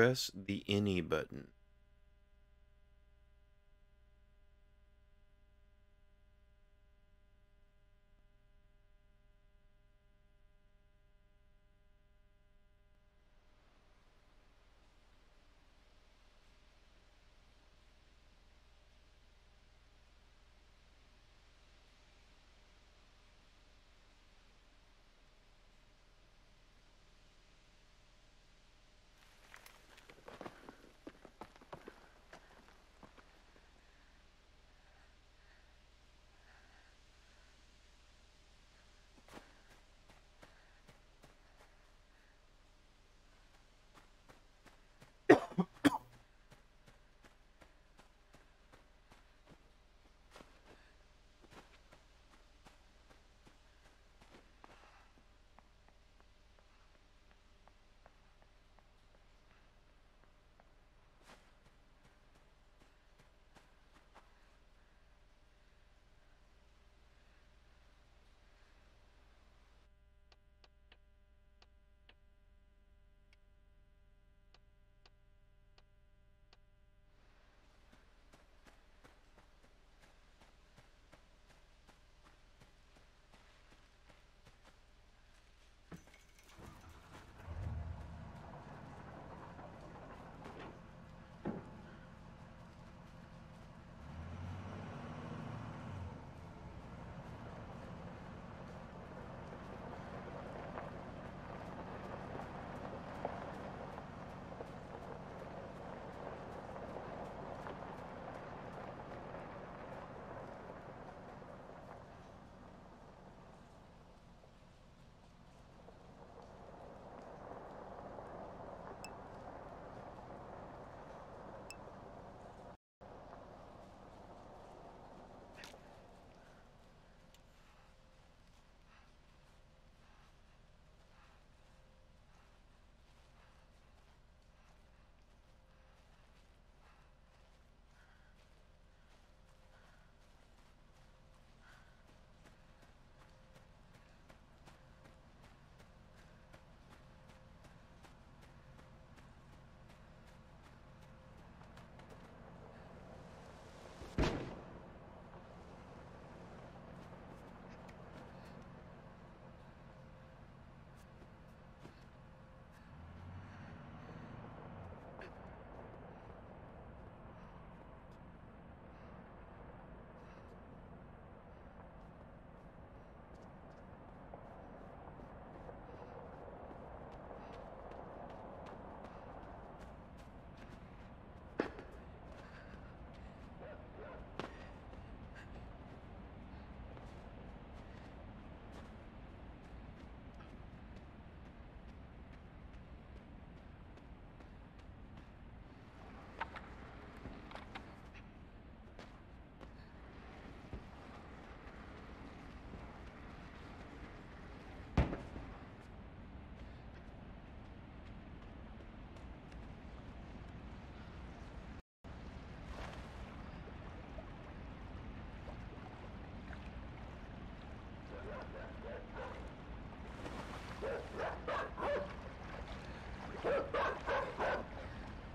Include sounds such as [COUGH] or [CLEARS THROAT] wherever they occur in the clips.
press the any button.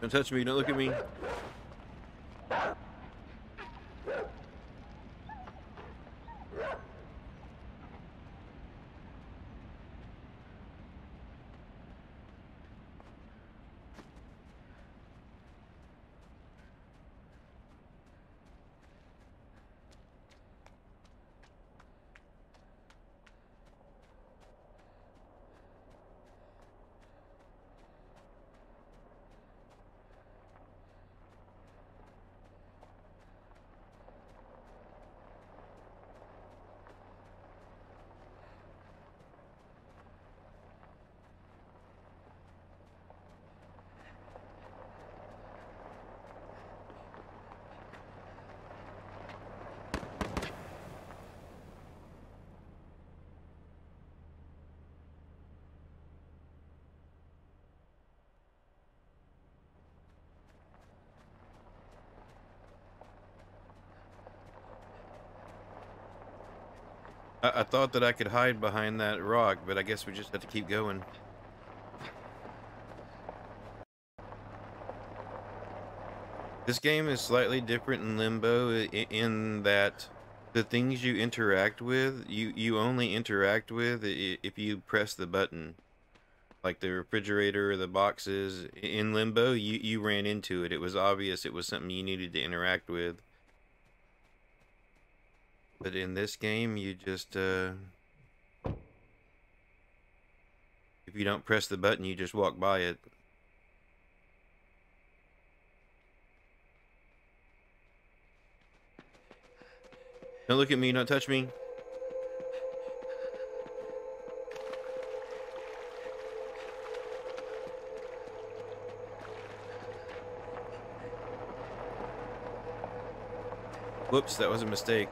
Don't touch me. Don't look at me. I, I thought that I could hide behind that rock, but I guess we just have to keep going. This game is slightly different in Limbo in that the things you interact with, you, you only interact with if you press the button. Like the refrigerator, or the boxes. In Limbo, you, you ran into it. It was obvious it was something you needed to interact with. But in this game, you just, uh... If you don't press the button, you just walk by it. Don't look at me, don't touch me. Whoops, that was a mistake.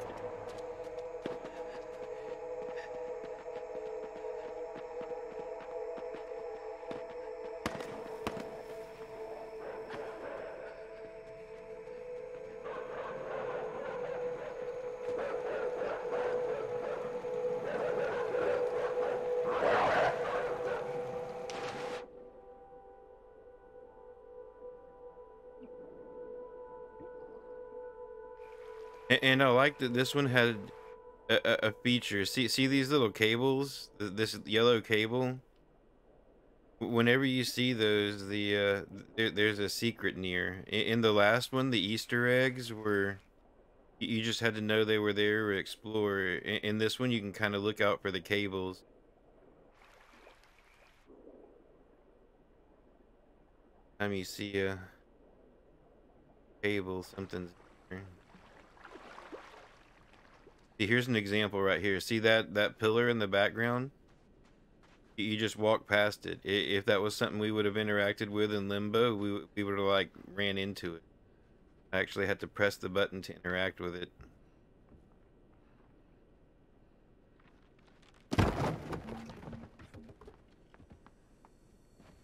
Like that this one had a, a, feature. See, see these little cables? This yellow cable. Whenever you see those, the uh, there, there's a secret near. In the last one, the Easter eggs were you just had to know they were there or explore. In this one, you can kind of look out for the cables. Time you see a cable, something's. Here's an example right here. See that that pillar in the background? You just walk past it. If that was something we would have interacted with in Limbo, we we would have like ran into it. I actually had to press the button to interact with it.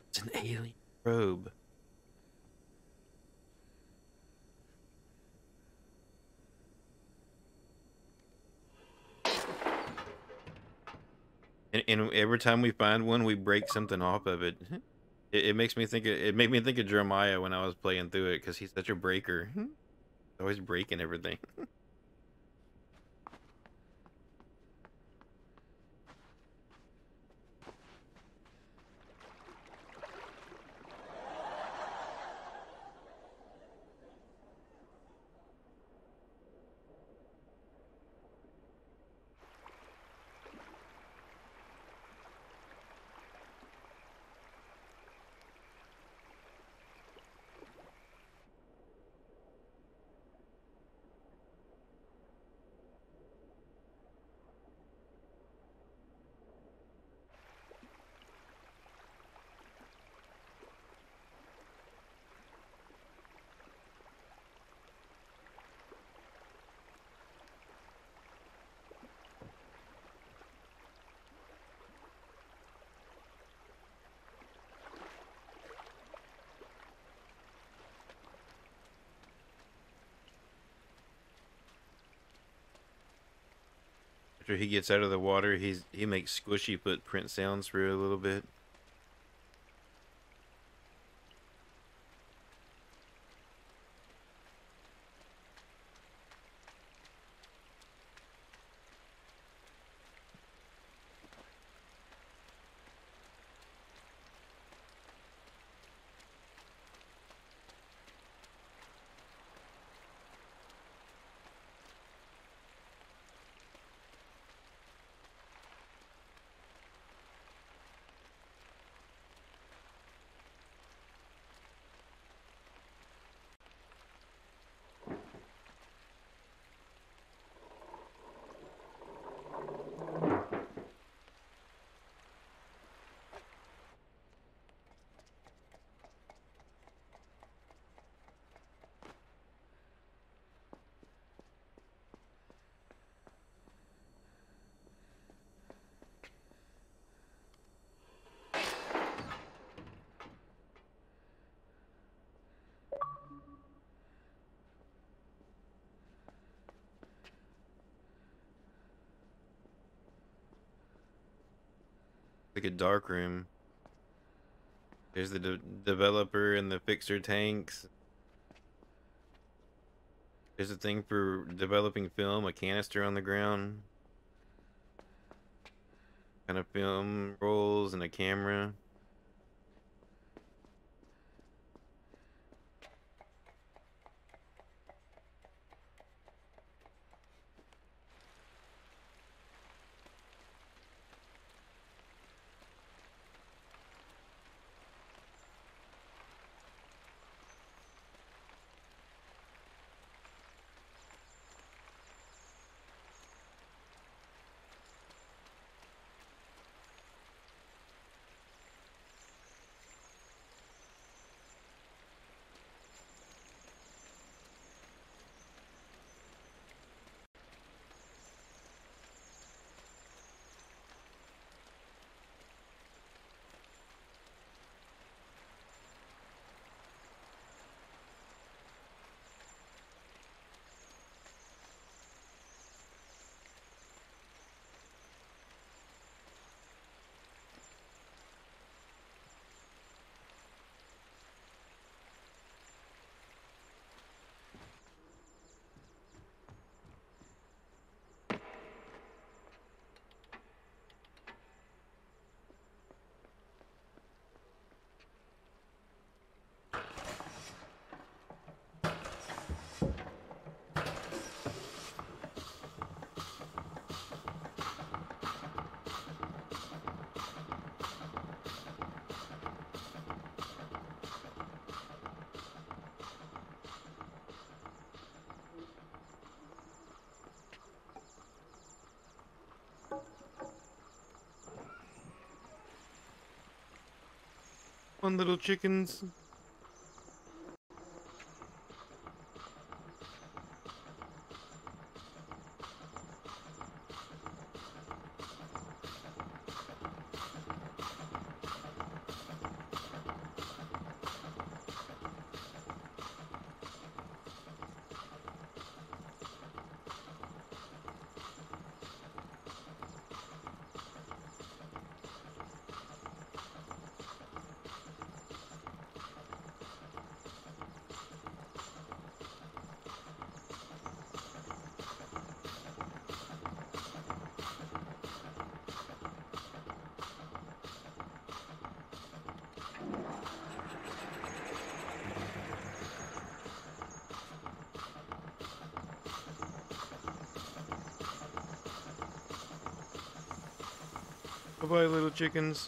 It's an alien probe. And, and, every time we find one, we break something off of it. [LAUGHS] It, it makes me think. Of, it made me think of Jeremiah when I was playing through it because he's such a breaker. [LAUGHS] Always breaking everything. [LAUGHS] after he gets out of the water, he's he makes squishy footprint sounds for a little bit. Like a dark room. There's the de developer and the fixer tanks. There's a thing for developing film, a canister on the ground. Kind of film rolls and a camera. One little chickens. Bye-bye, little chickens.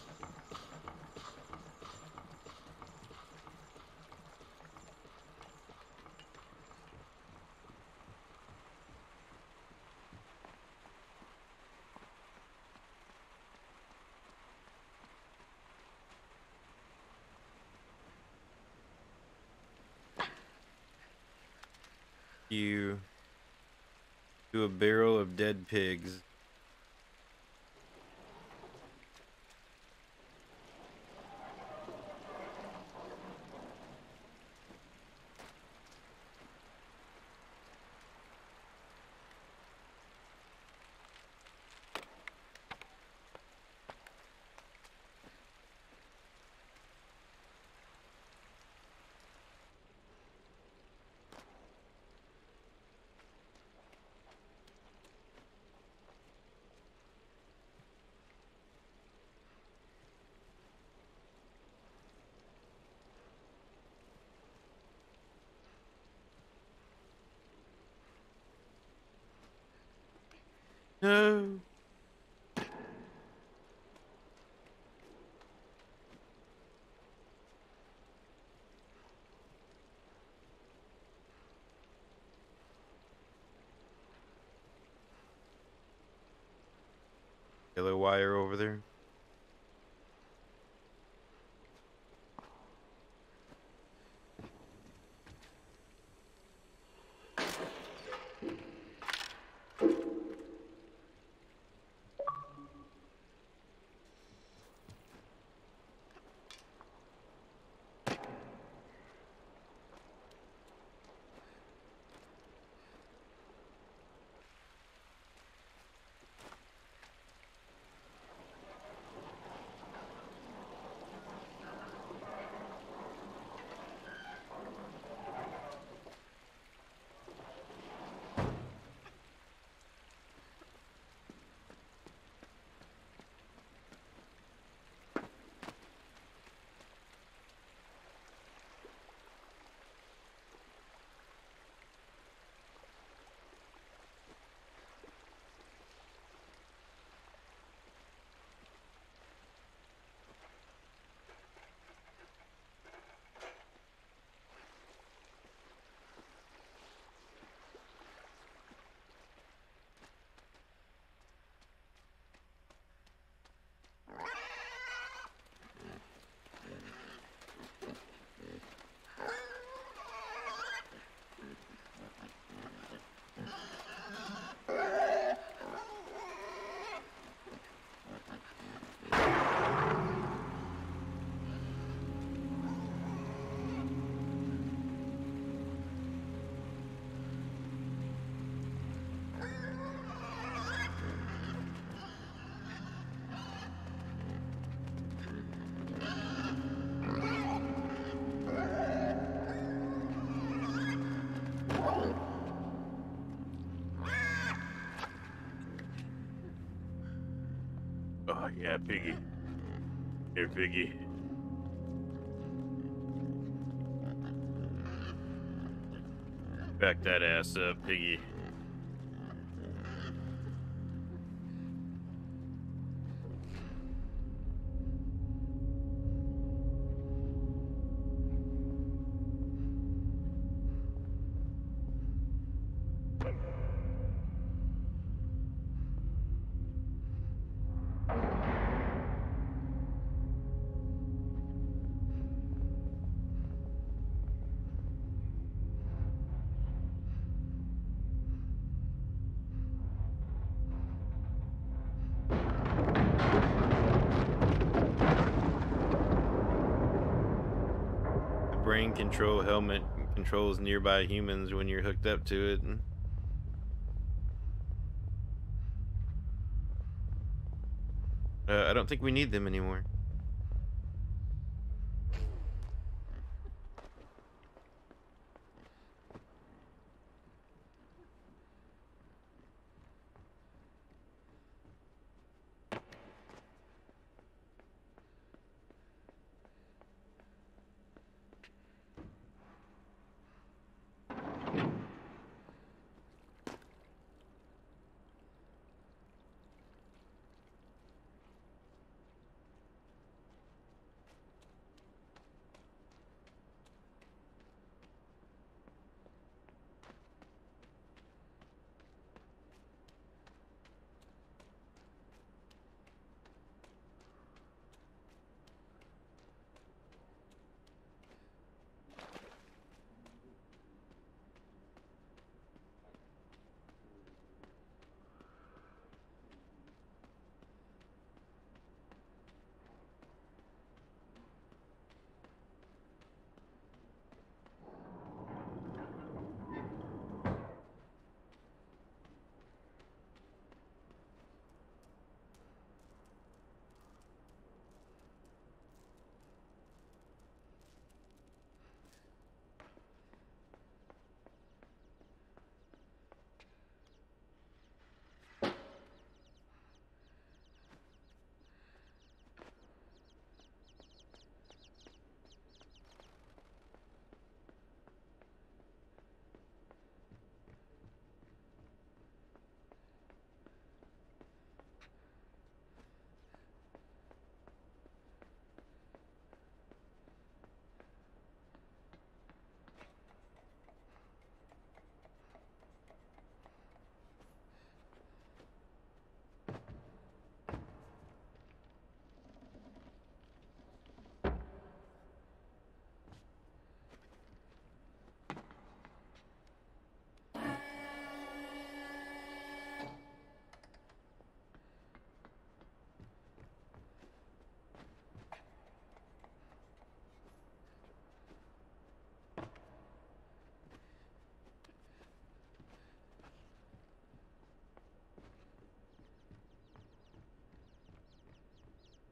You to a barrel of dead pigs. No. Yellow wire over there. Yeah, piggy. Here, piggy. Back that ass up, piggy. Control helmet controls nearby humans when you're hooked up to it. Uh, I don't think we need them anymore.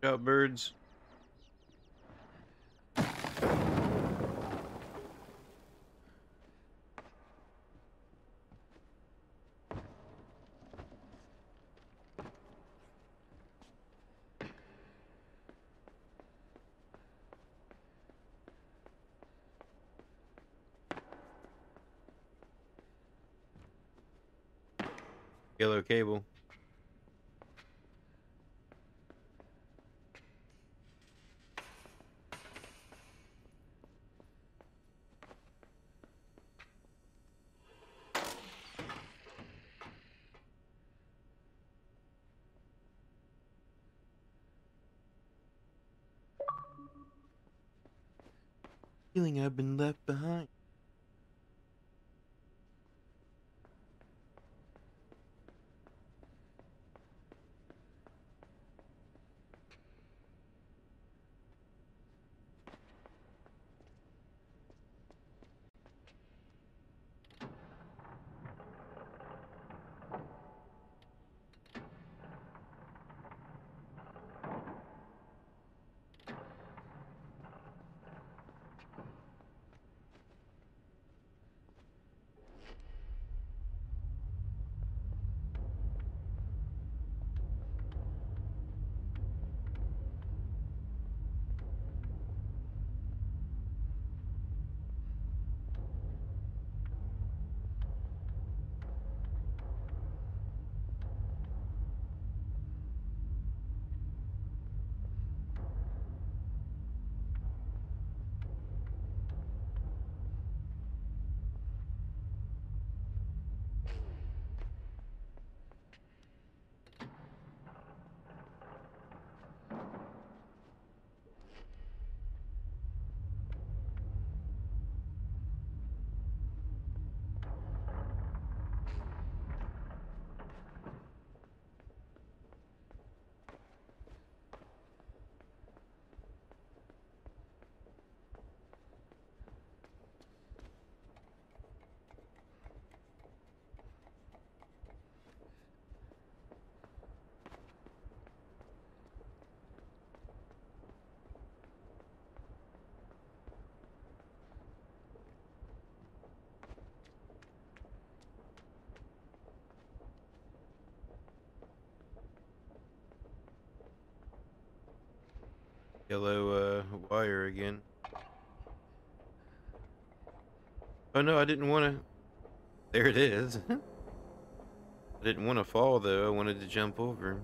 Out birds. Yellow cable. Feeling I've been left behind. Yellow uh, wire again. Oh no, I didn't want to. There it is. [LAUGHS] I didn't want to fall though. I wanted to jump over.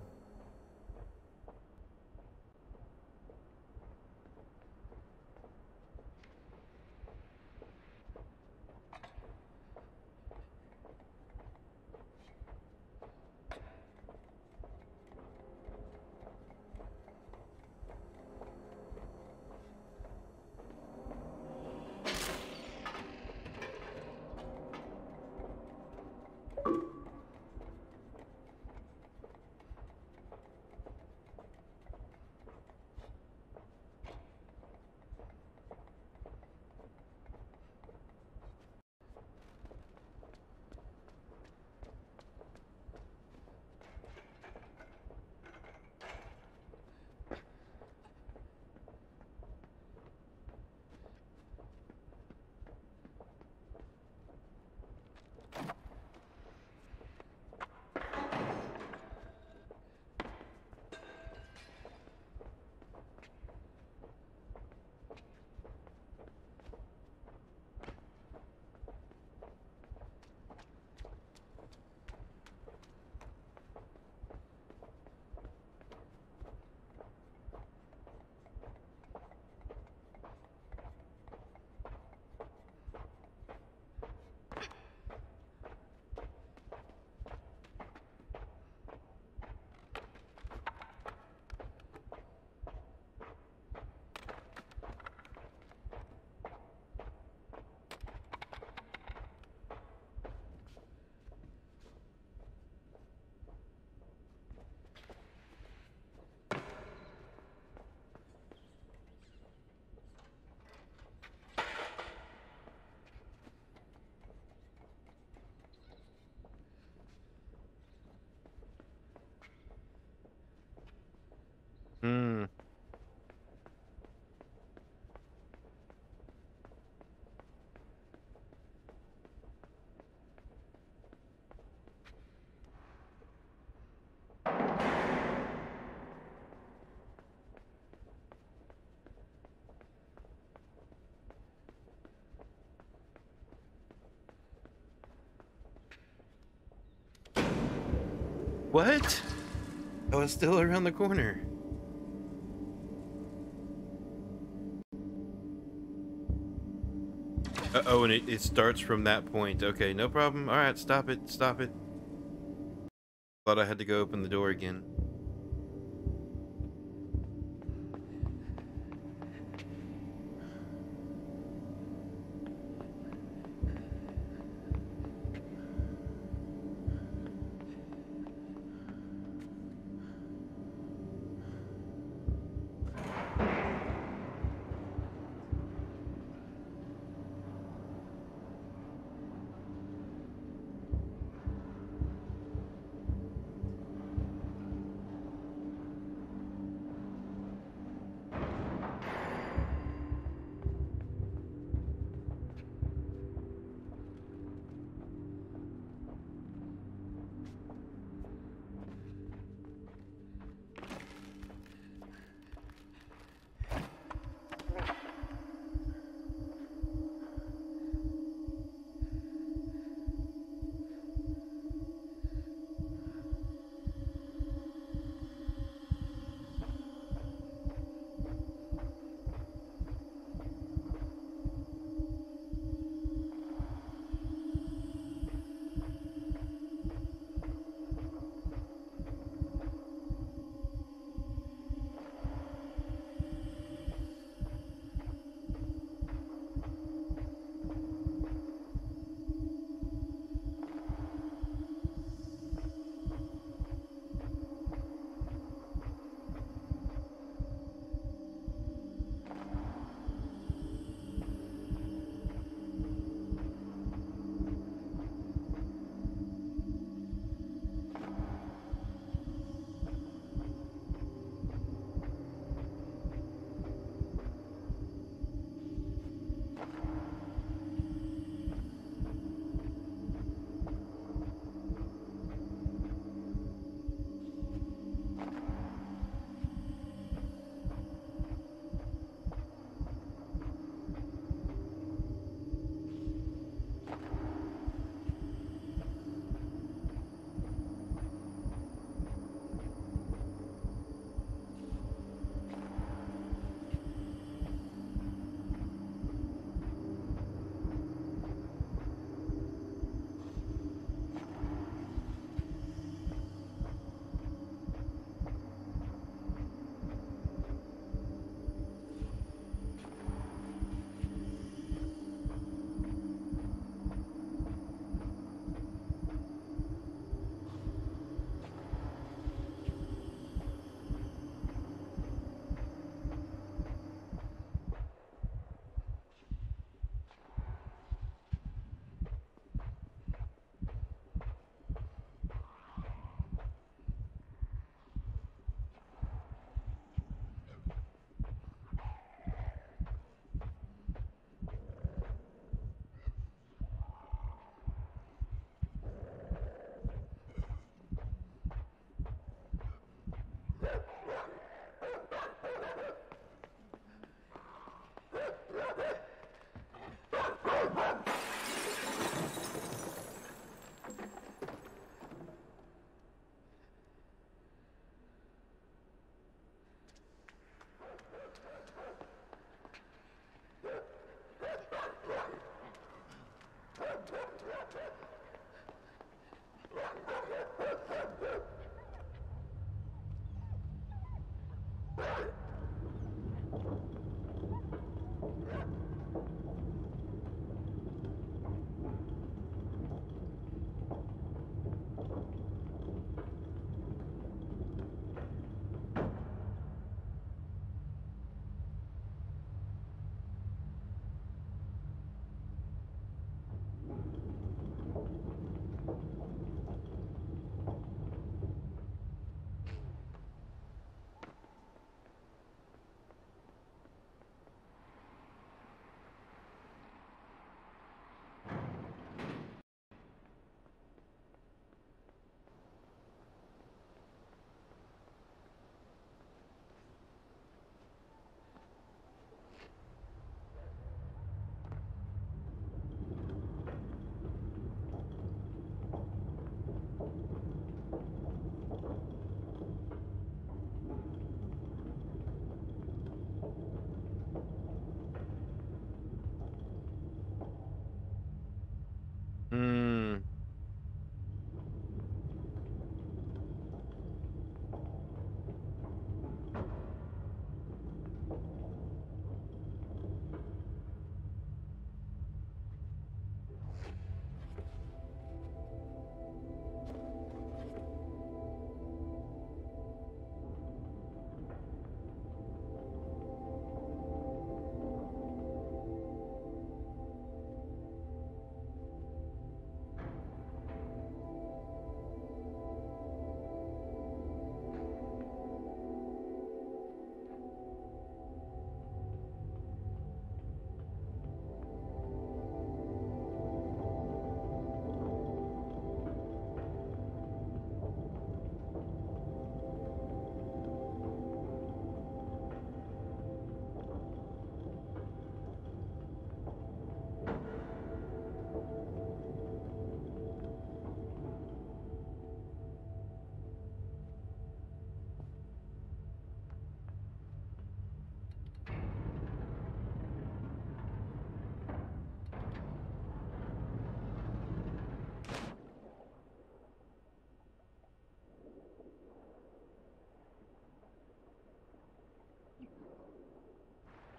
What? I was still around the corner. Uh oh, and it, it starts from that point. Okay, no problem. All right, stop it, stop it. Thought I had to go open the door again.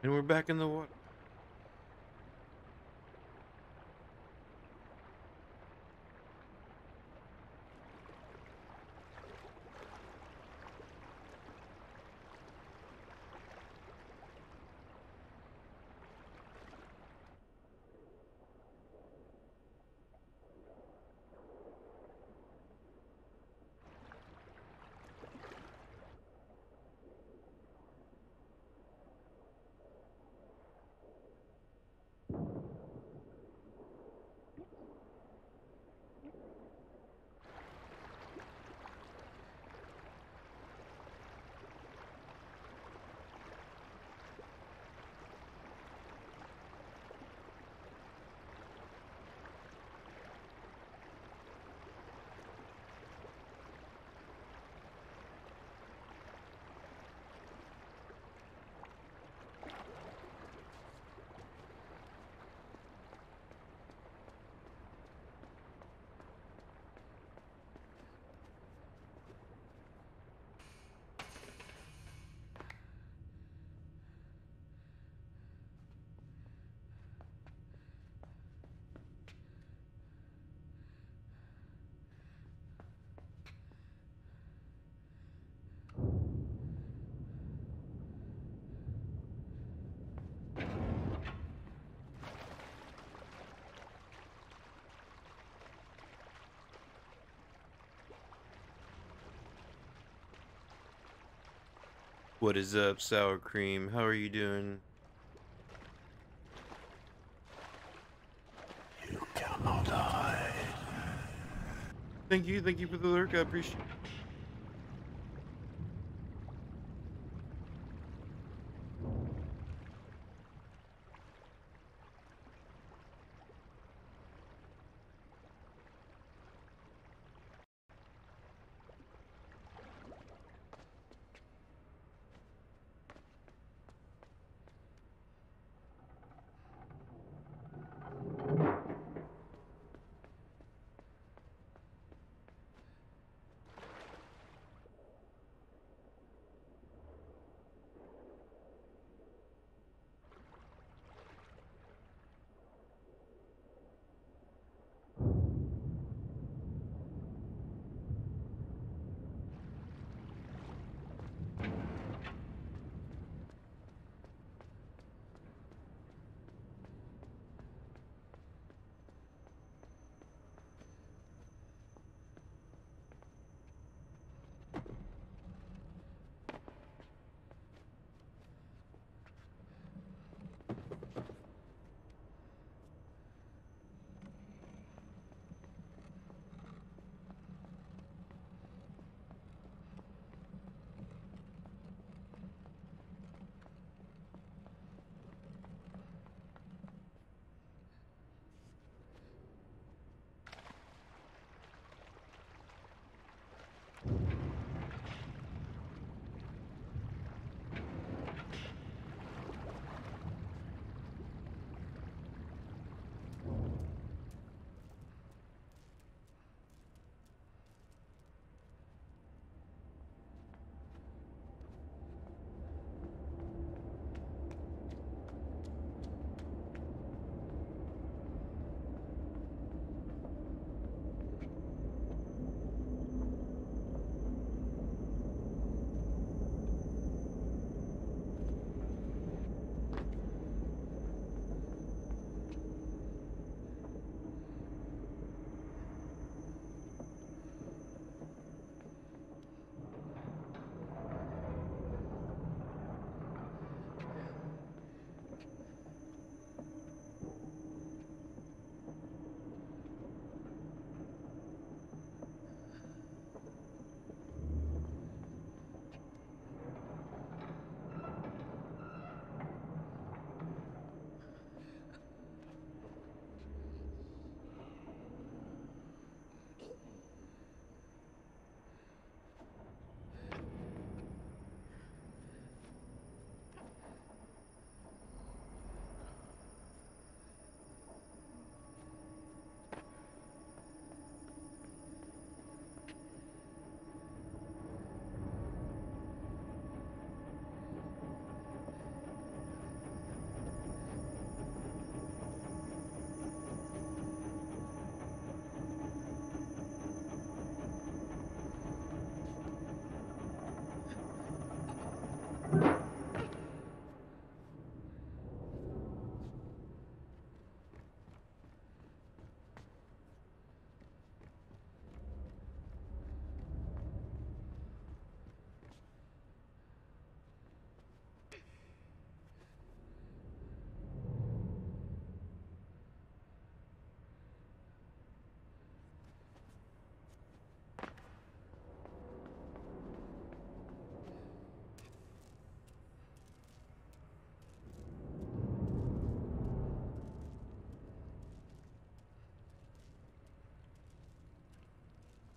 And we're back in the water. What is up, sour cream? How are you doing? You cannot hide. Thank you, thank you for the lurk. I appreciate.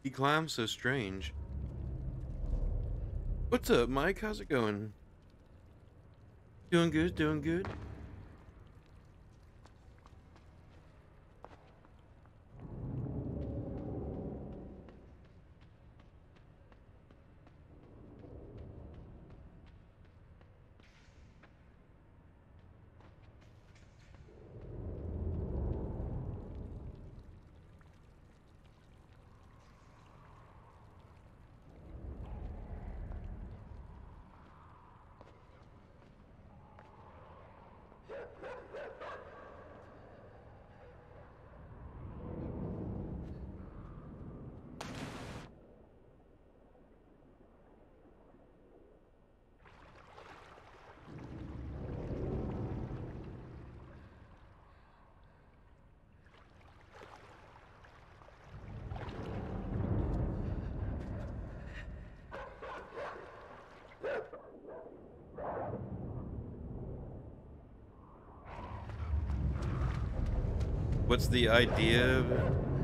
He climbs so strange. What's up, Mike? How's it going? Doing good, doing good. What's the idea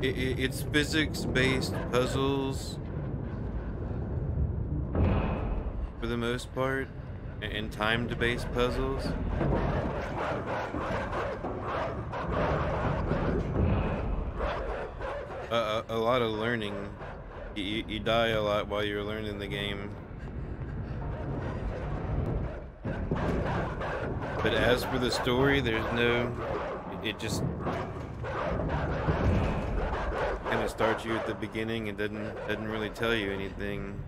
it? it it's physics-based puzzles for the most part, and time-based puzzles. a, a lot of learning. You, you die a lot while you're learning the game. But as for the story, there's no... It just starts you at the beginning and doesn't doesn't really tell you anything.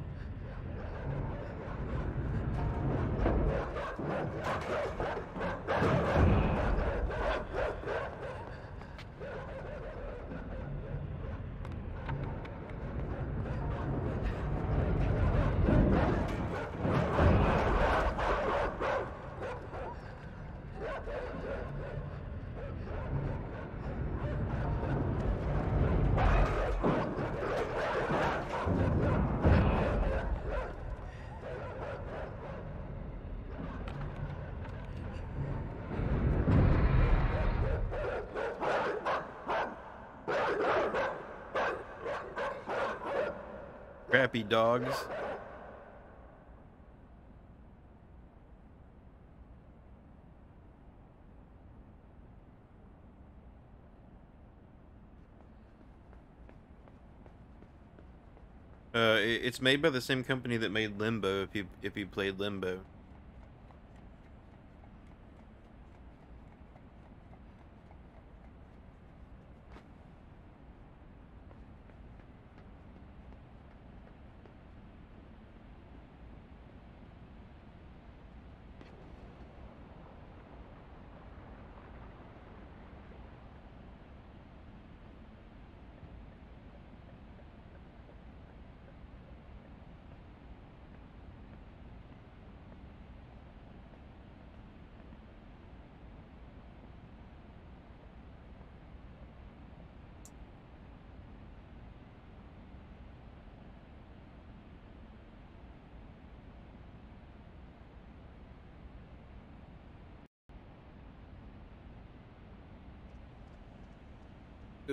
It's made by the same company that made Limbo. If you if you played Limbo.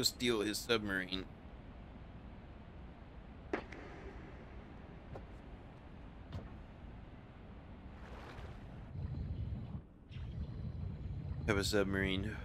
Steal his submarine. Have a submarine.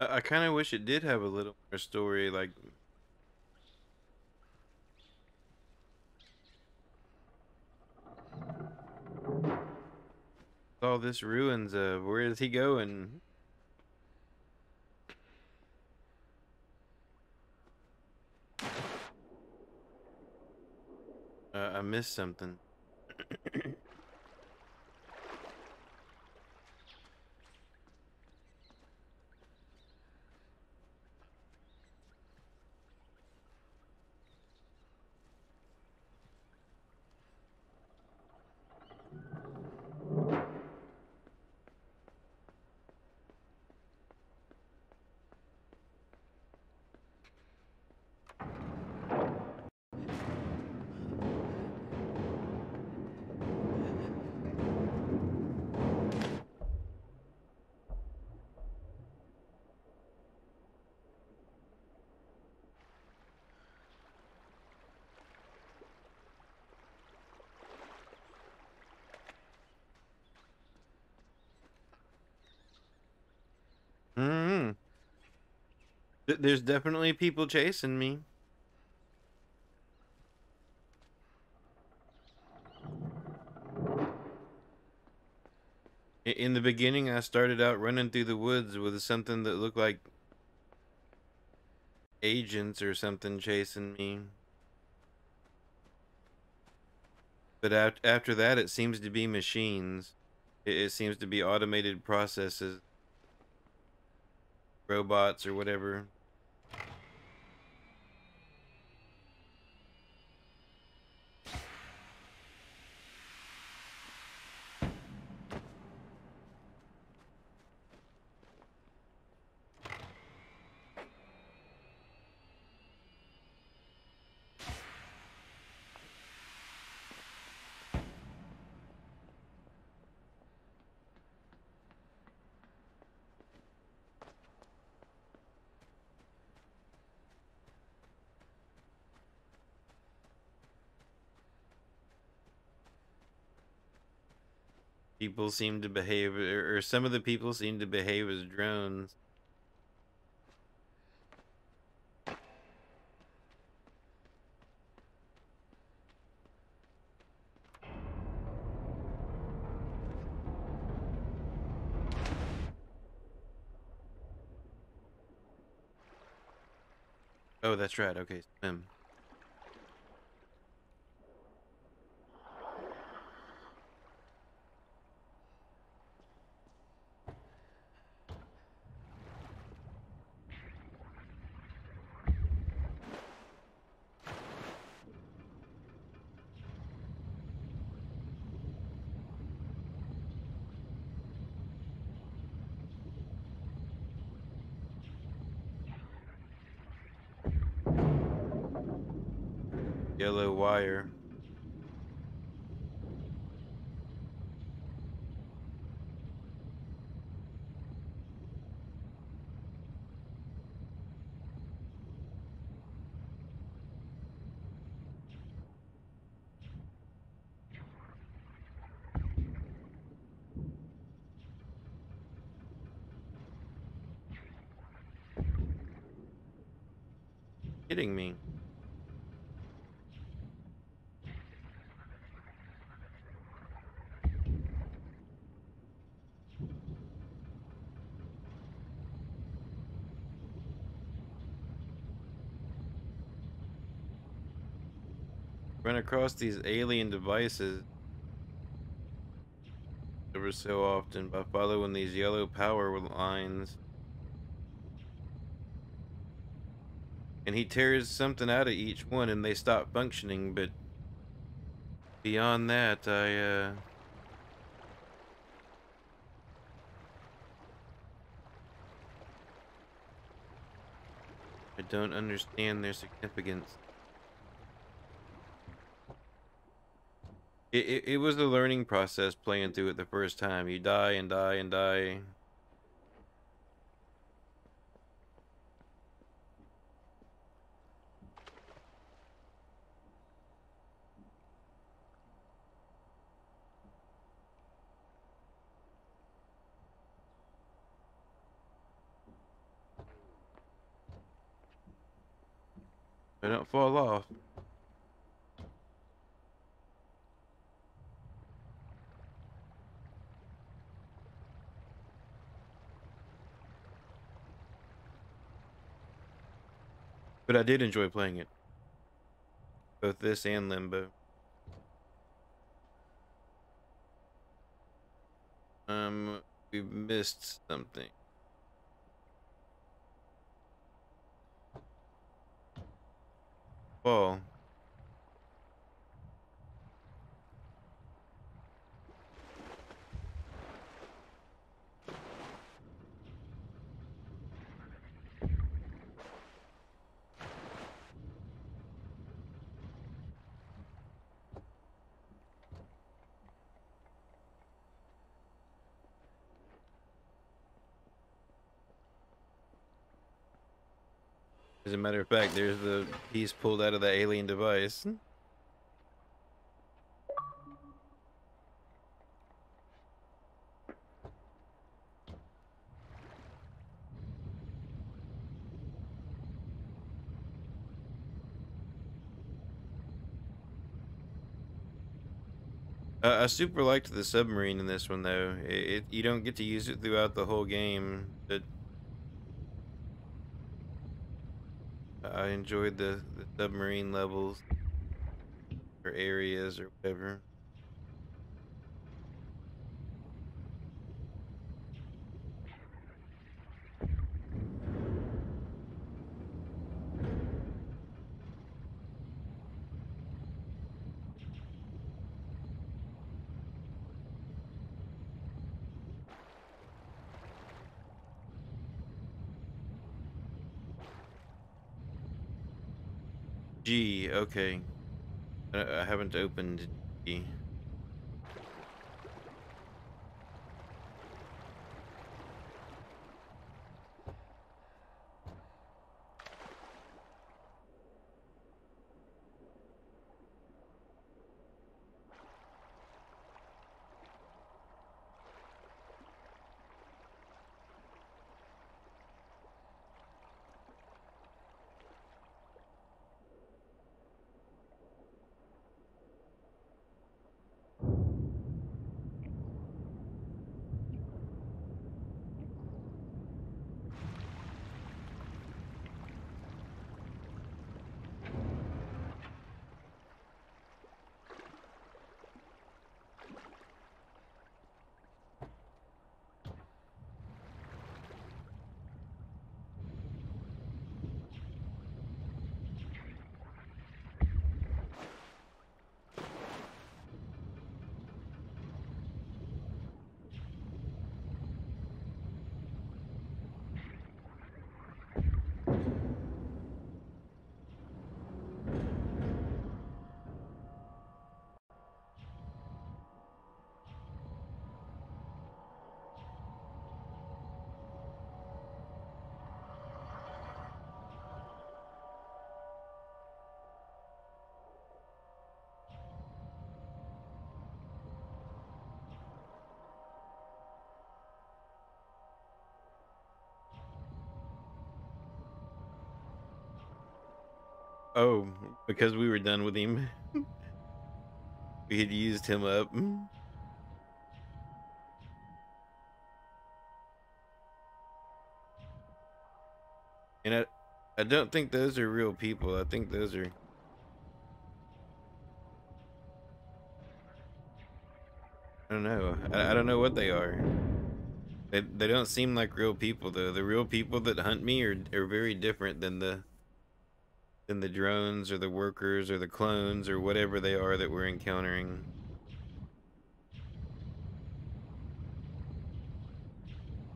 I, I kind of wish it did have a little more story, like. All this ruins of where is he going? Uh, I missed something. [CLEARS THROAT] There's definitely people chasing me. In the beginning, I started out running through the woods with something that looked like agents or something chasing me. But after that, it seems to be machines. It, seems to be automated processes, robots, or whatever. People seem to behave, or, some of the people seem to behave as drones. Oh, that's right. Okay, swim. Wire. Kidding me. Run across these alien devices ever so often by following these yellow power lines. And he tears something out of each one and they stop functioning, but beyond that, I, uh. I don't understand their significance. It, it, it was the learning process playing through it the first time. You die and die and die. They don't fall off. But I did enjoy playing it. Both this and Limbo. Um, we missed something. Fall. As a matter of fact, there's the piece pulled out of the alien device. Uh, I super liked the submarine in this one though. It, it, you don't get to use it throughout the whole game, but I enjoyed the, the submarine levels or areas or whatever. Okay. I, haven't opened G. Oh, because we were done with him. [LAUGHS] we had used him up. And I, I don't think those are real people. I think those are... I don't know. I, I don't know what they are. They, they don't seem like real people, though. The real people that hunt me are, are very different than the than the drones or the workers or the clones or whatever they are that we're encountering.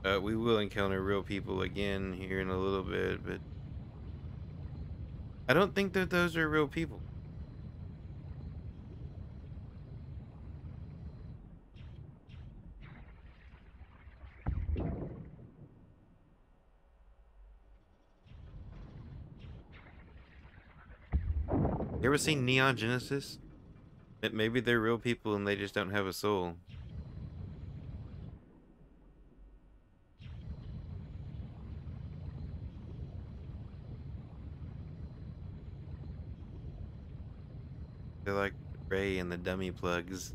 Uh, we will encounter real people again here in a little bit, but I don't think that those are real people. You ever seen Neon Genesis? Maybe they're real people and they just don't have a soul. They're like Rei and the dummy plugs.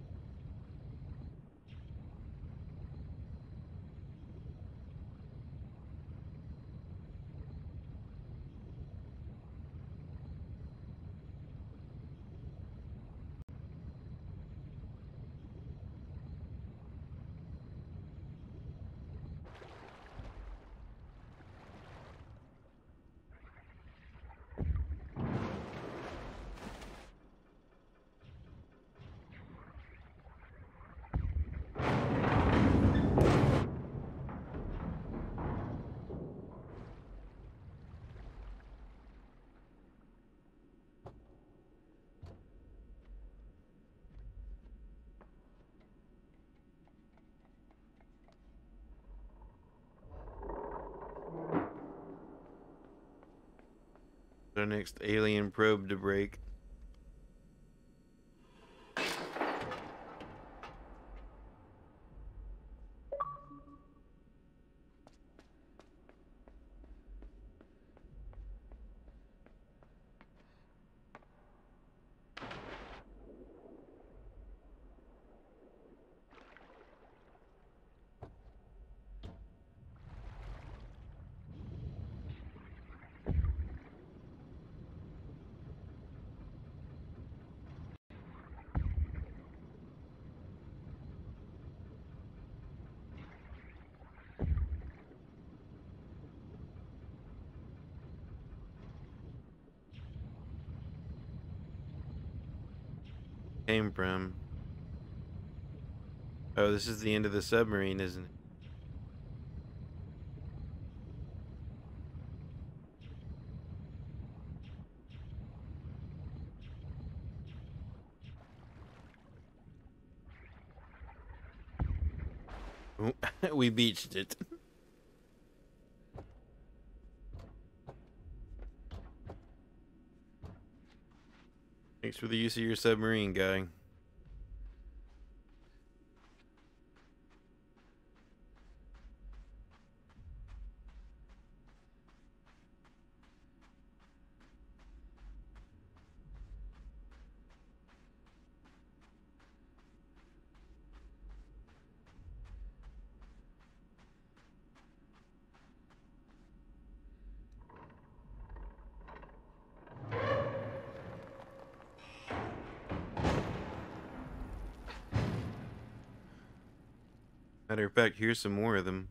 Next alien probe to break. Came from. Oh, this is the end of the submarine, isn't it? [LAUGHS] We beached it. Thanks for the use of your submarine, guy. Here's some more of them.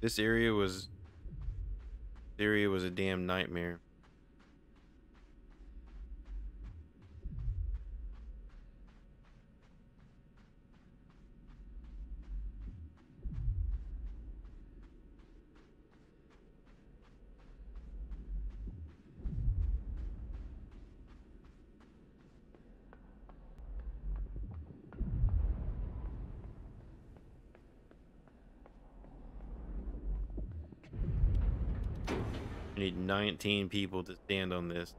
this area was this area was a damn nightmare. 19 people to stand on this.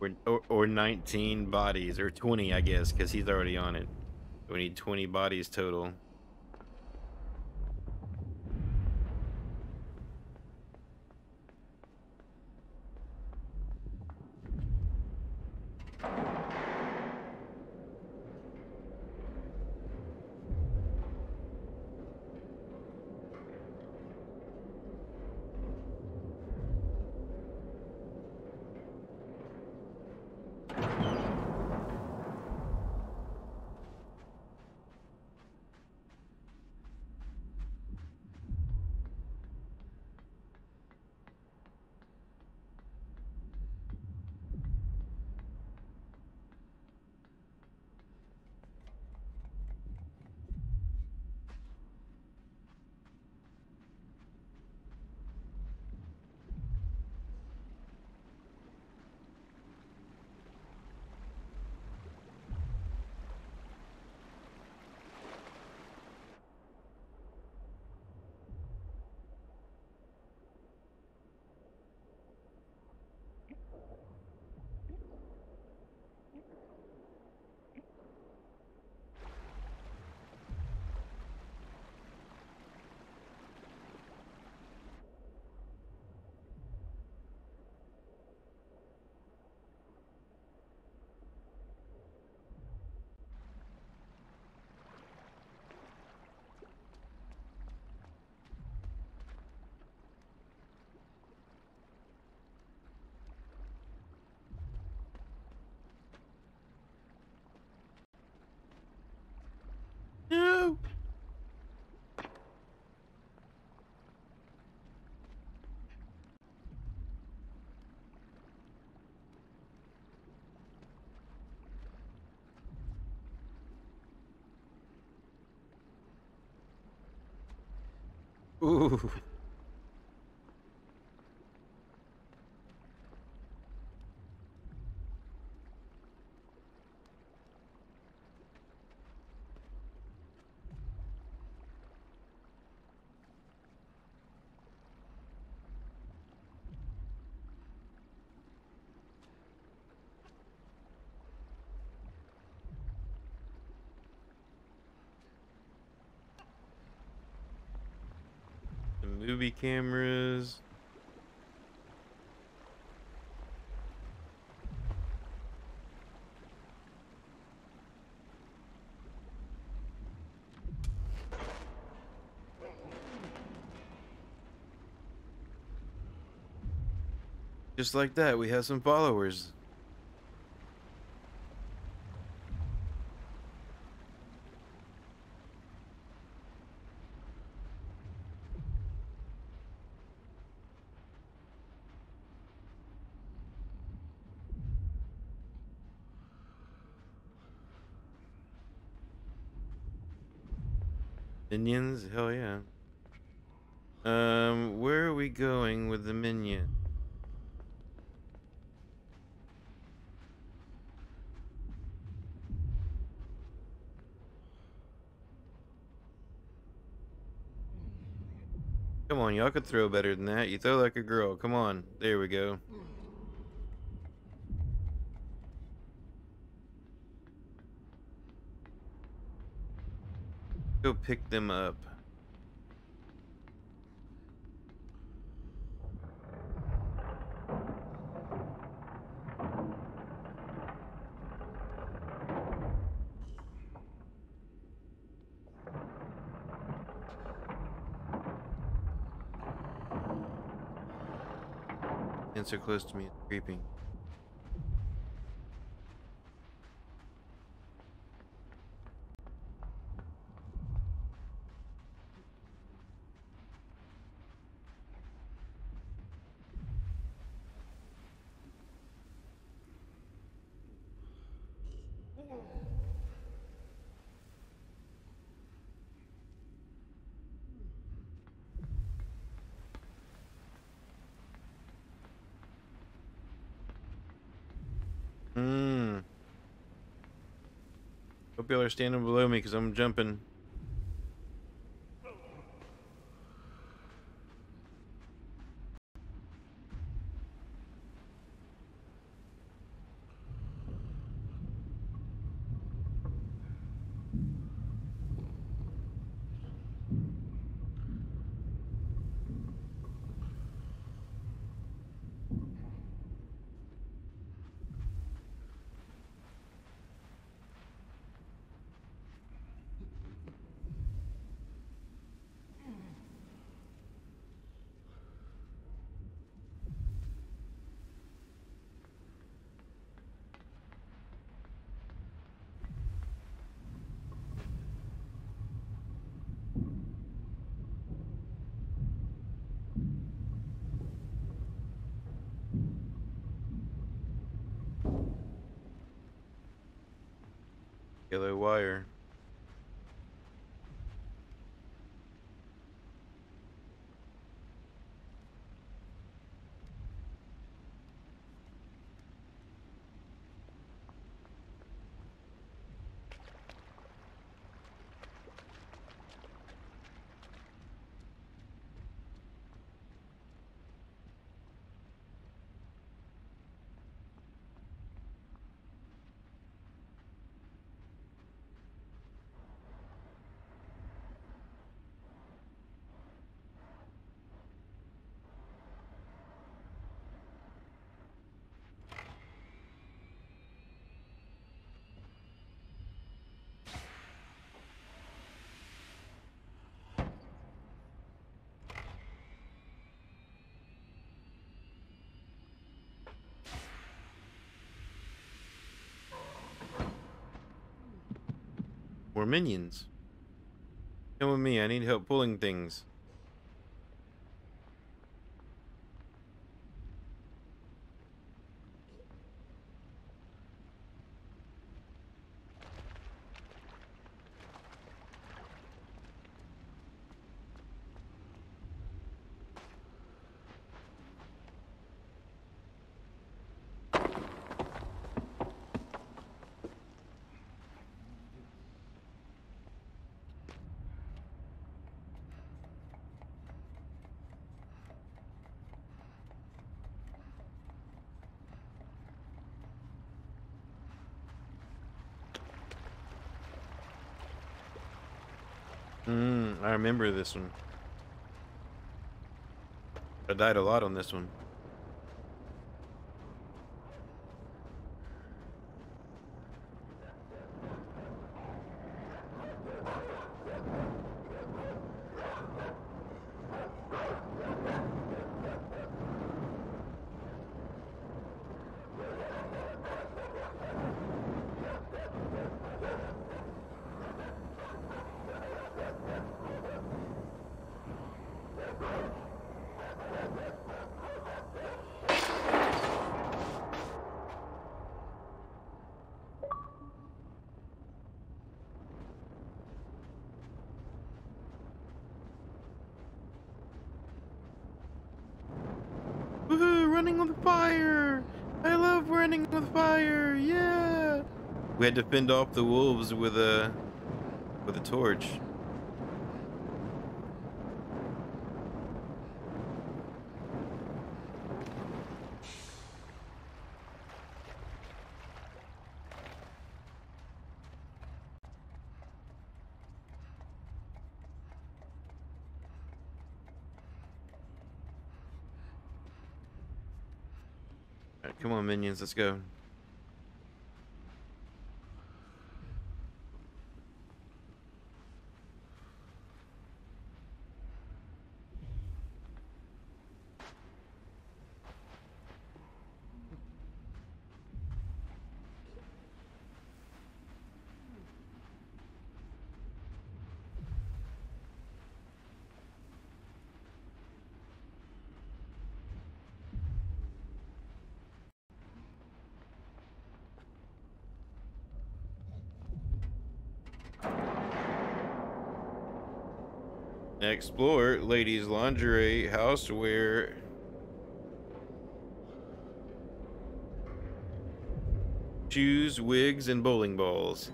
Or, or, or 19 bodies, or 20, I guess, because he's already on it. We need 20 bodies total. Ooh. The cameras. Just like that, we have some followers. Minions? Hell yeah. Um, where are we going with the minion? Come on, y'all could throw better than that. You throw like a girl. Come on. There we go. Go pick them up. And so close to me, it's creeping. Hope y'all are standing below me because I'm jumping. Yellow wire. More minions. Come with me, I need help pulling things. Mm, I remember this one. I died a lot on this one. Woohoo! Running with fire! I love running with fire! Yeah! We had to fend off the wolves with a with a torch. Come on, minions, let's go. Explore ladies' lingerie, houseware. Shoes, wigs, and bowling balls.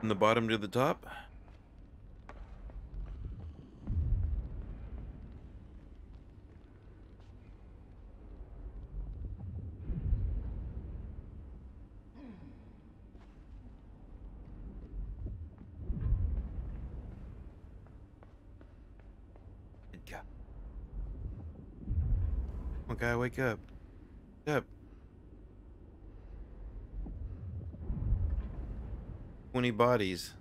From the bottom to the top. Good God. Come on, guy, wake up. Wake up. 20 bodies.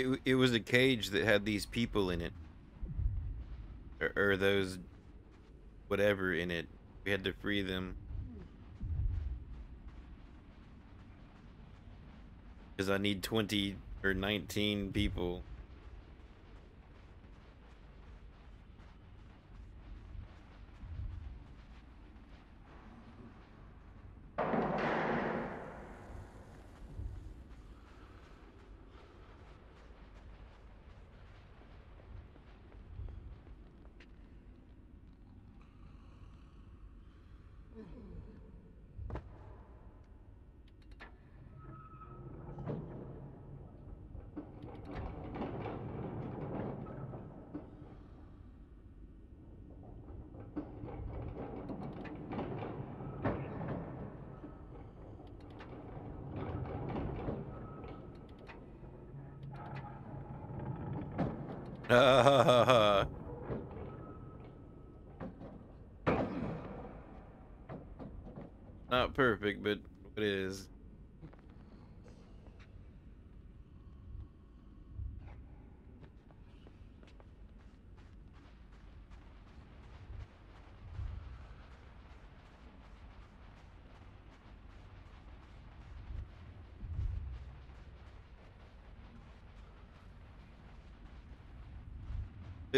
It, it was a cage that had these people in it. Or, or those whatever in it. We had to free them. Because I need 20 or 19 people.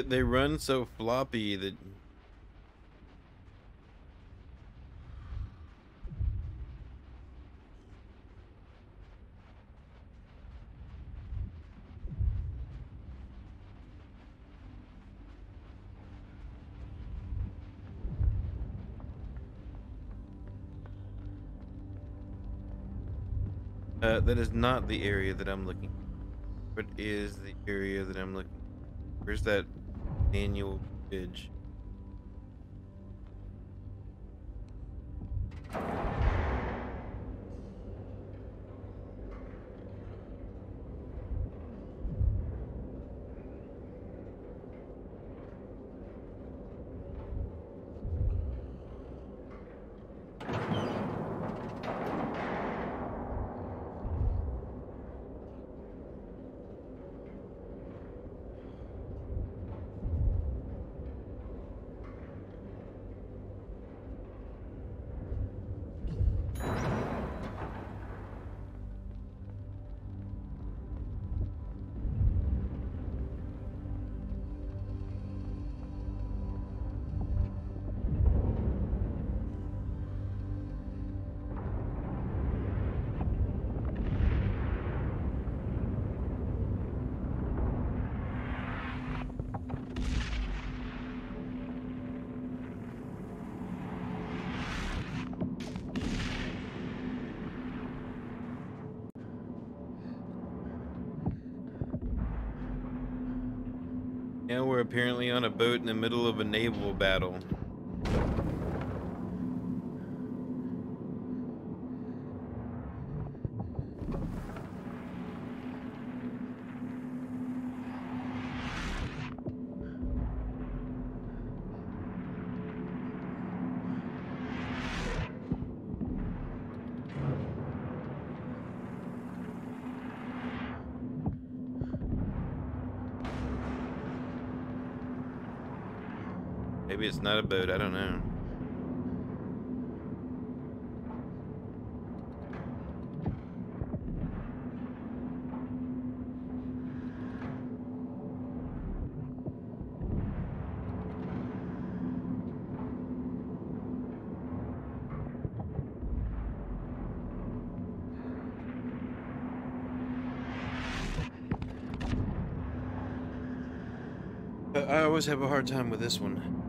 They- run so floppy that Uh, that is not the area that I'm looking. What is the area that I'm looking? Where's that annual bridge? Now we're apparently on a boat in the middle of a naval battle. Maybe not a boat, I don't know. I always have a hard time with this one.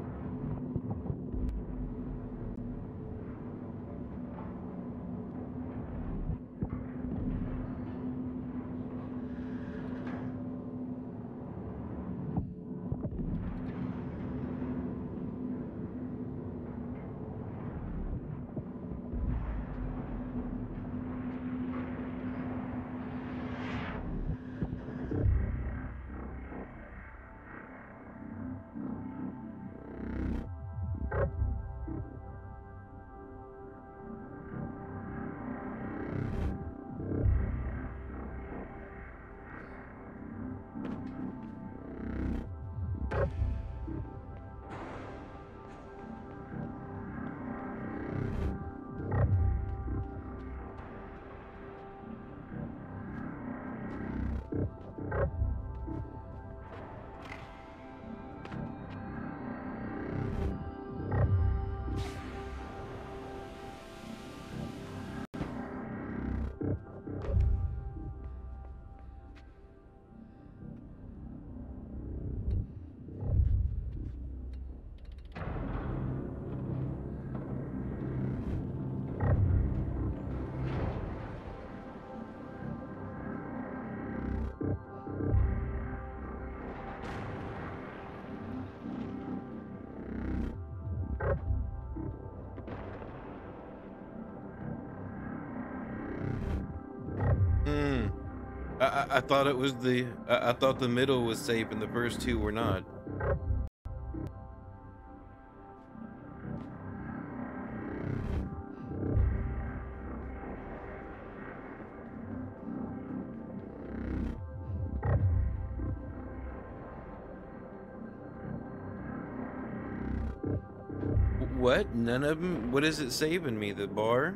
I, thought it was the. I, I thought the middle was safe and the first two were not. What? None of them? What is it saving me? The bar?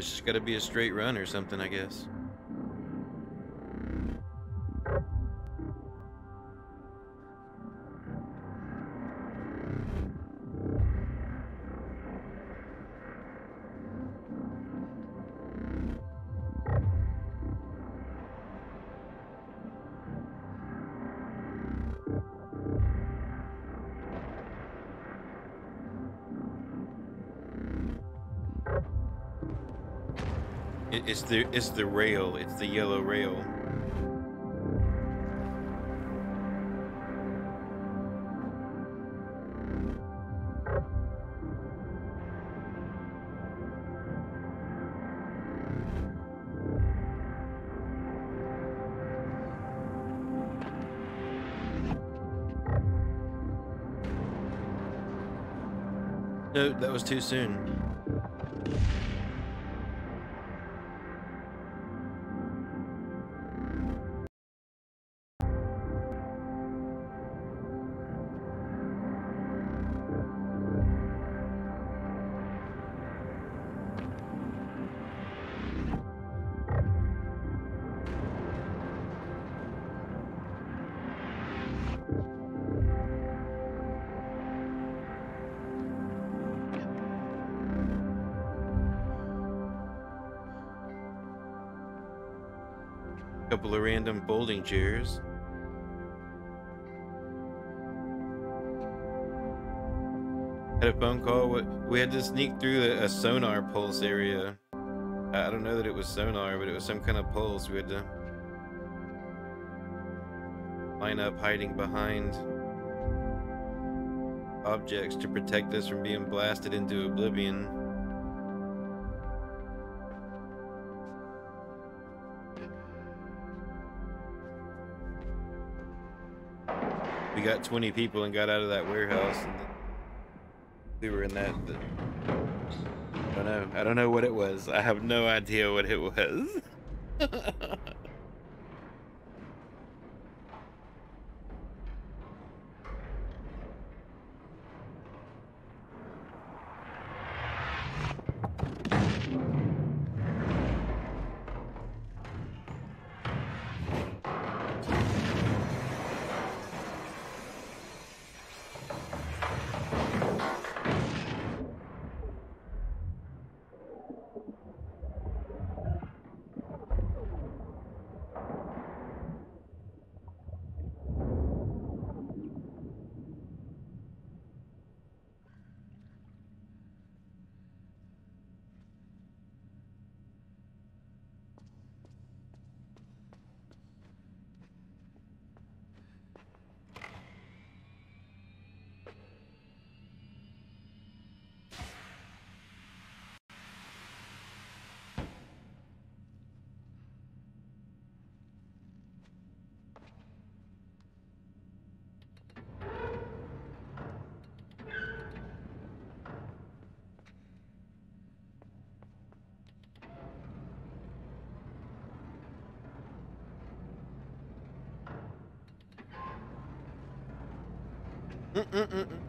It's just got to be a straight run or something, I guess. It's the it's the rail. It's the yellow rail. No, that was too soon. Couple of random folding chairs. Had a phone call. We- had to sneak through a, sonar pulse area. I don't know that it was sonar, but it was some kind of pulse. We had to line up hiding behind objects to protect us from being blasted into oblivion. We got 20 people and got out of that warehouse. And we were in that. I don't know. I don't know what it was. I have no idea what it was. [LAUGHS] Mm-mm-mm-mm.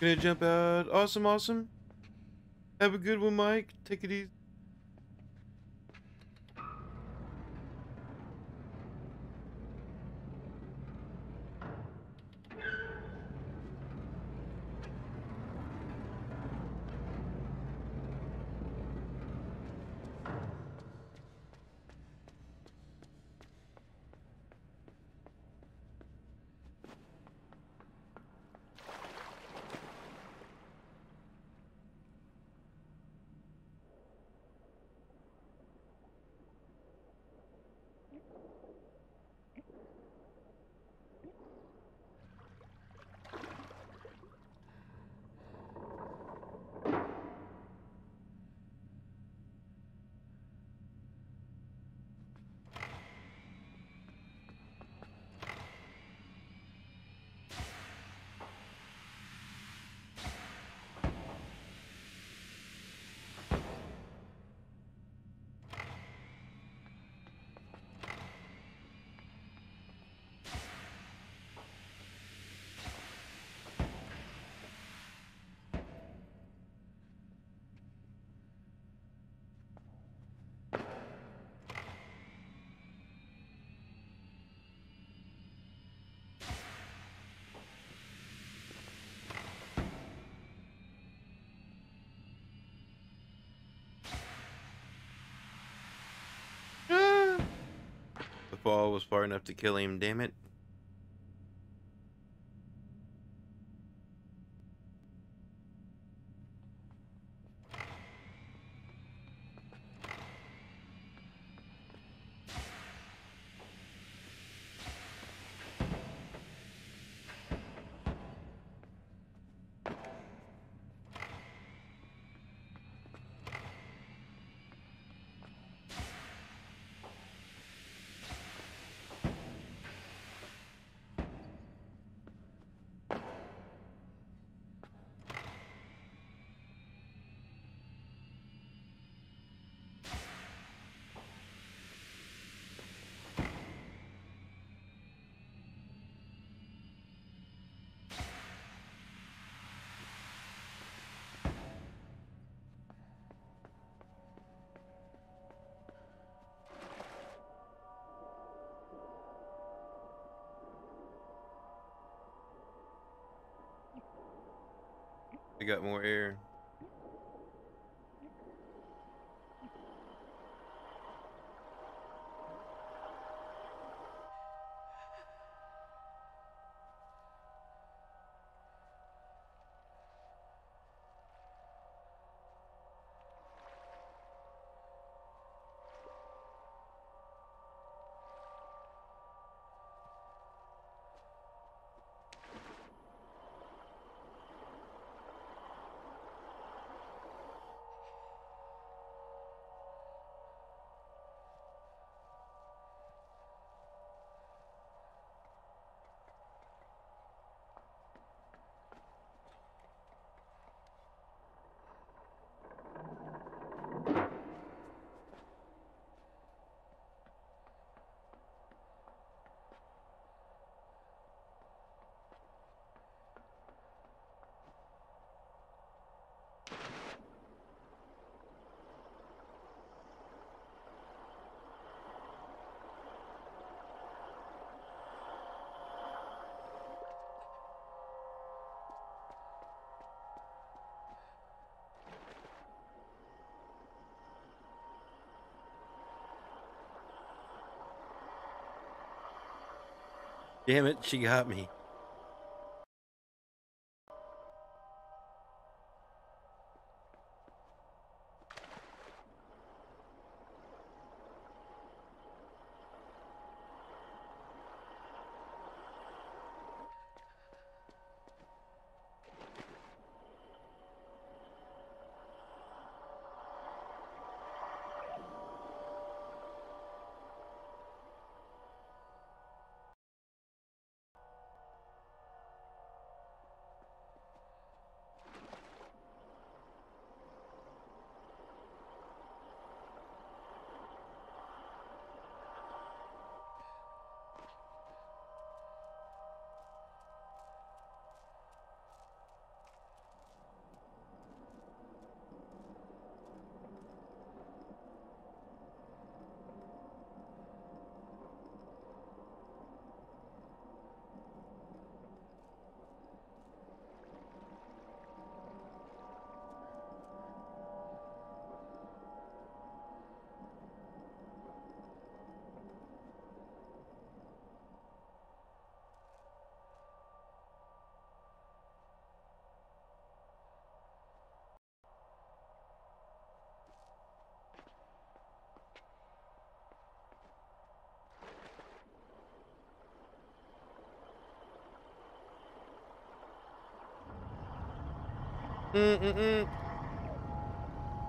Gonna jump out. Awesome, awesome. Have a good one, Mike. Take it easy. Fall was far enough to kill him, damn it. Got more air. Damn it, she got me. Mm-mm-mm.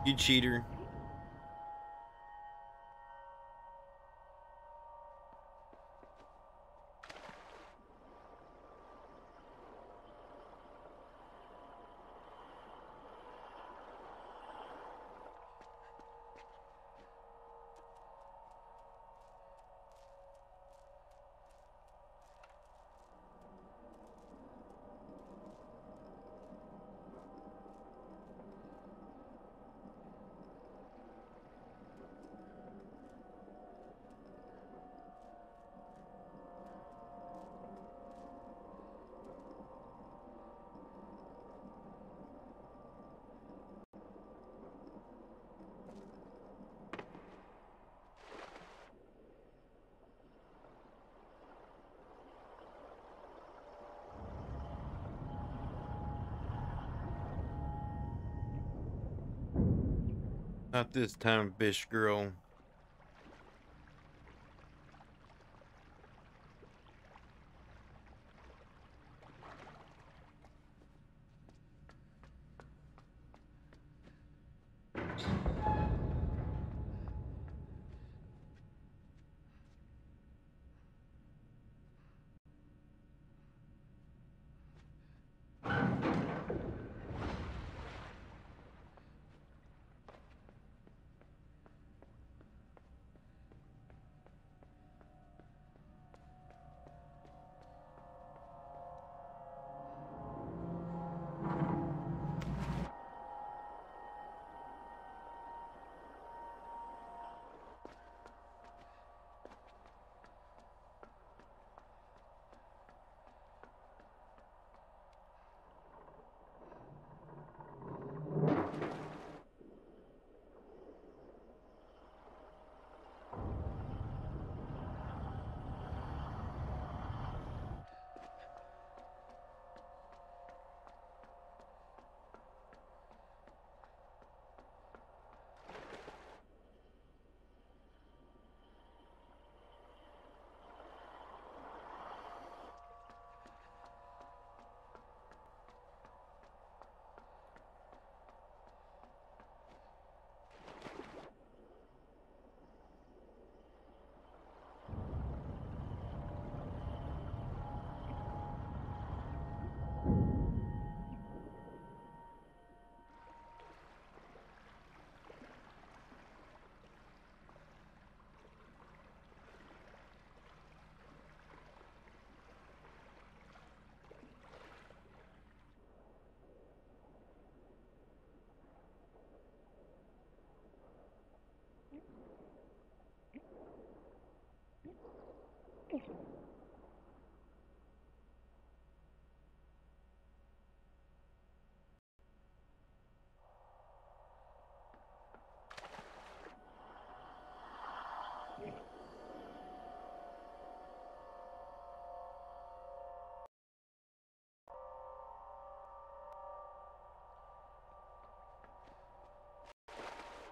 You cheater. Not this time, bish girl.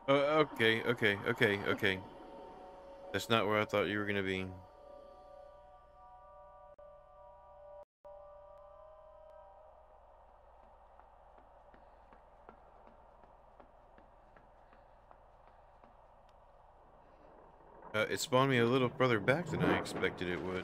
Oh, okay, okay, okay, okay. That's not where I thought you were gonna be. It spawned me a little further back than I expected it would.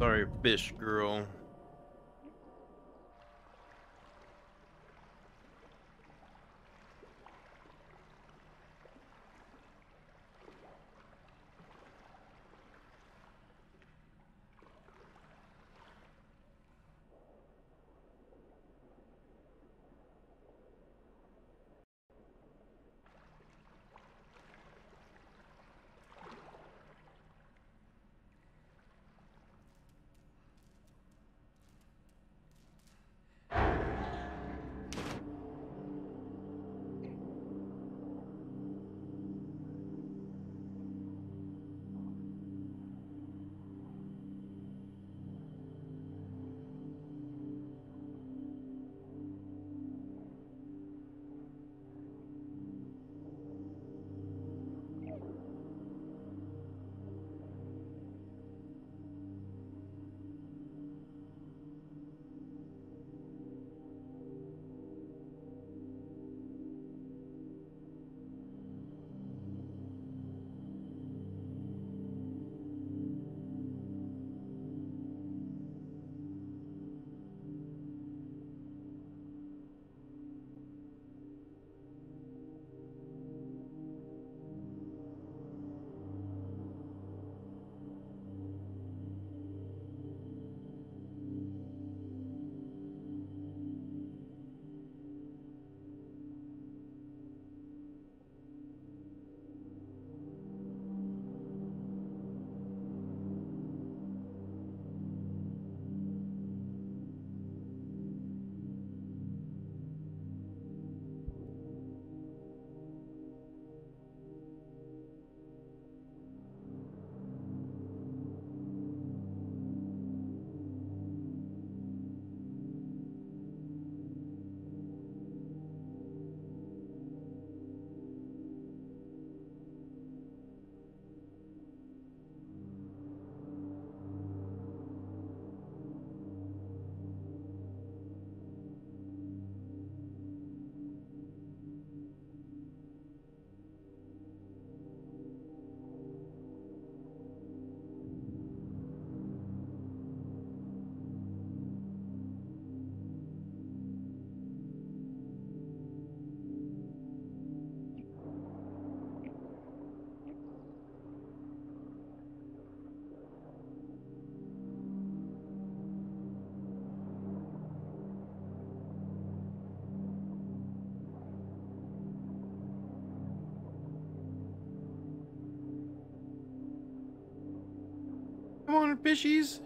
Sorry, fish girl. Fishies.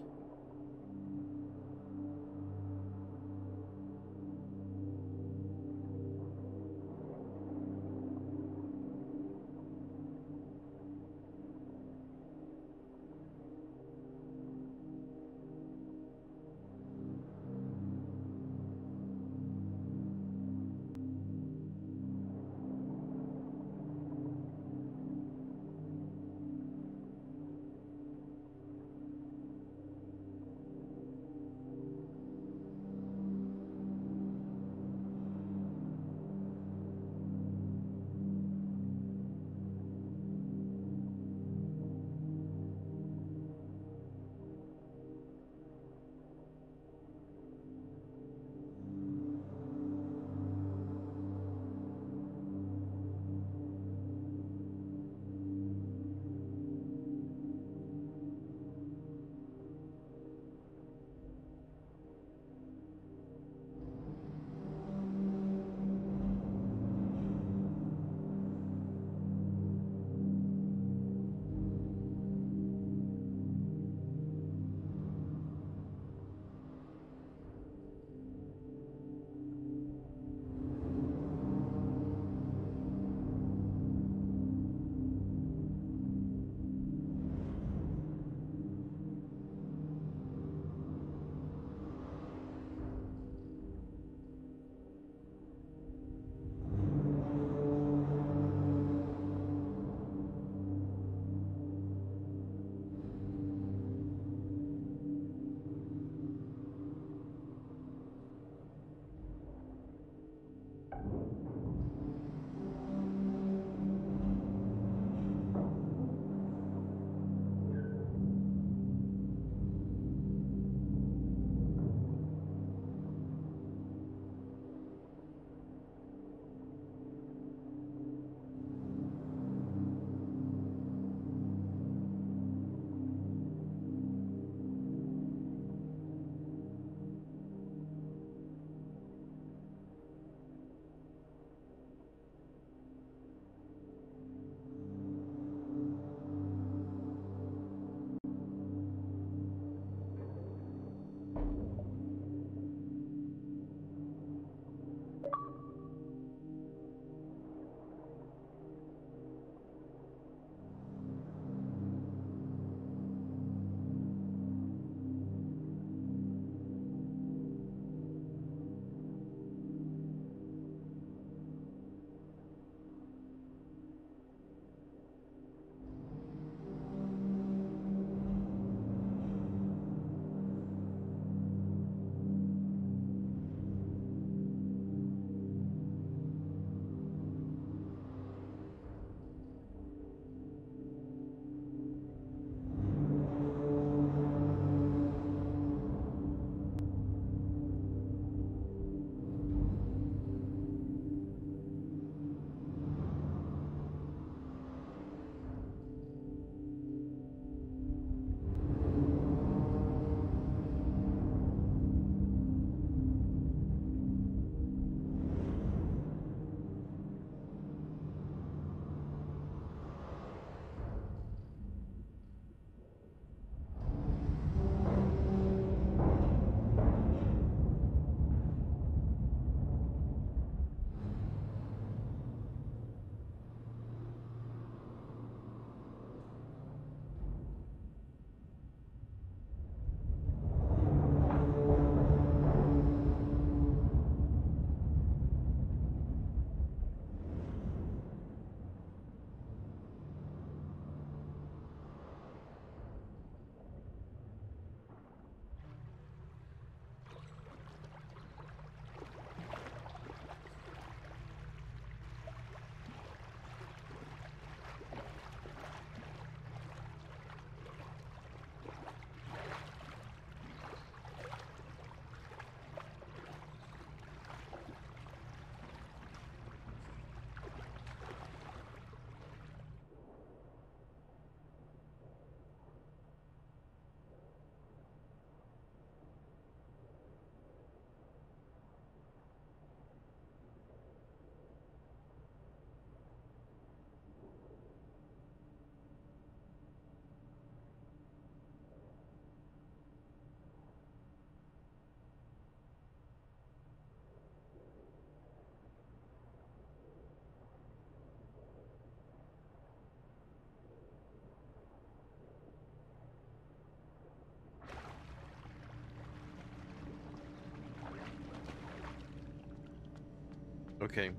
Okay.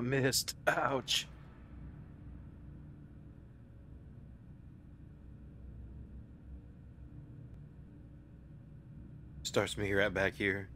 Missed. Ouch. Starts me right back here.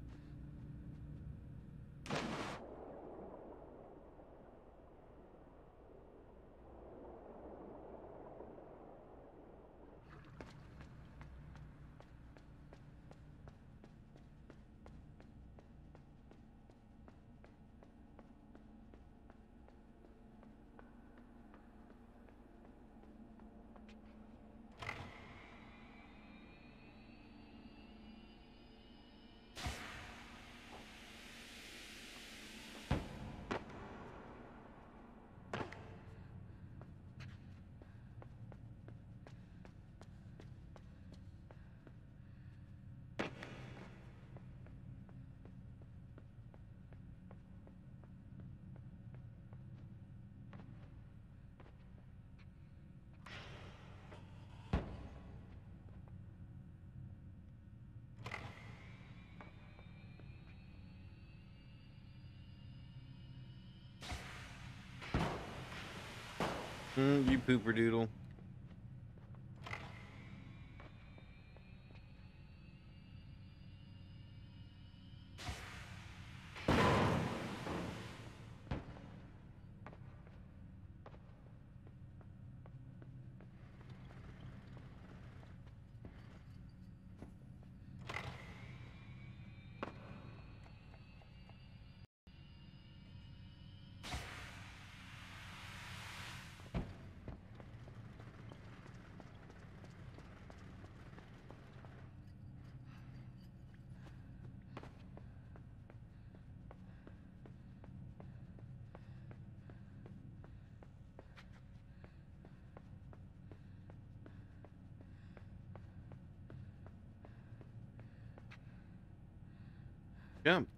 Mm, you pooper doodle. Jump.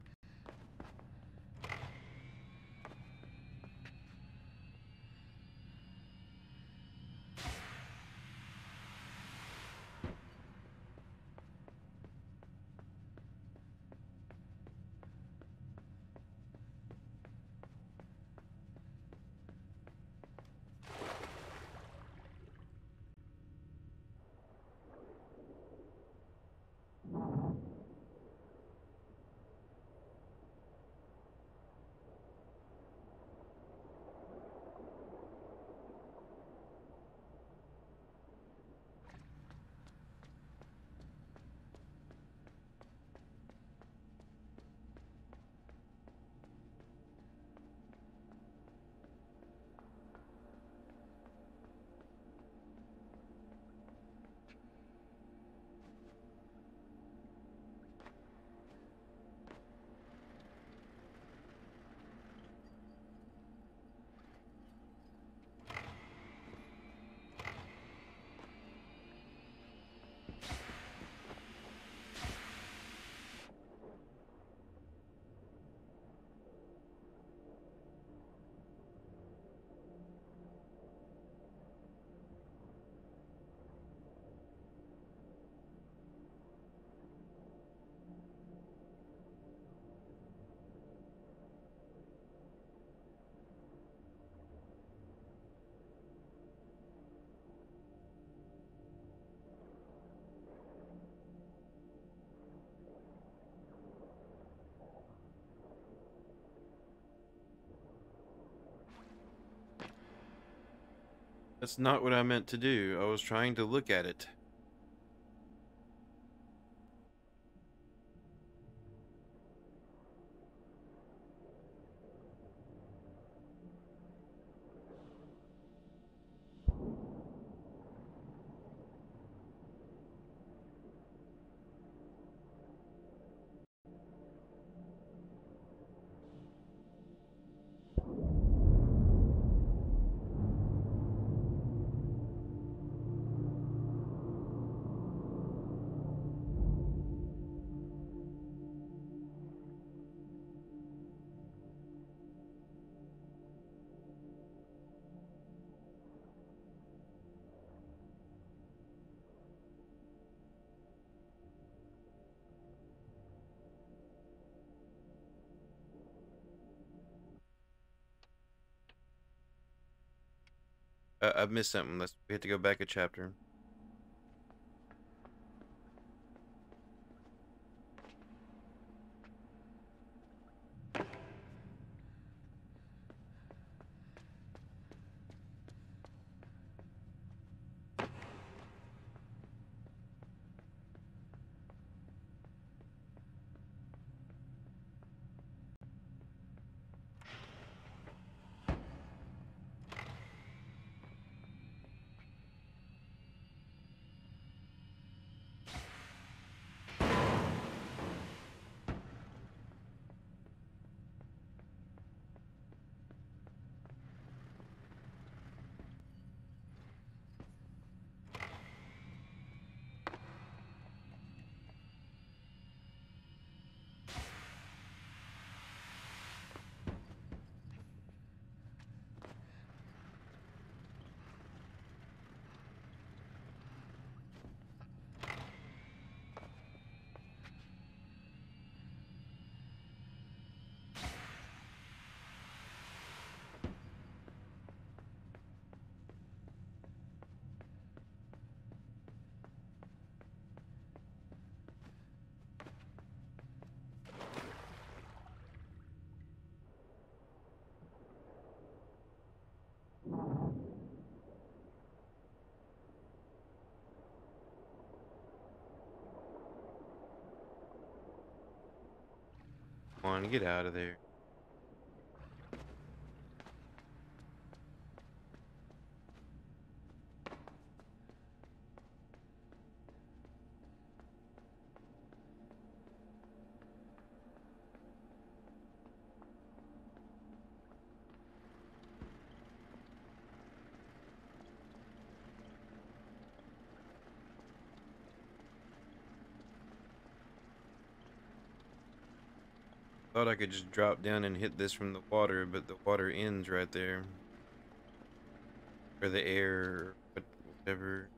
That's not what I meant to do. I was trying to look at it. I've missed something. Let's we have to go back a chapter. On, get out of there. Thought I could just drop down and hit this from the water, but the water ends right there. Or the air, whatever.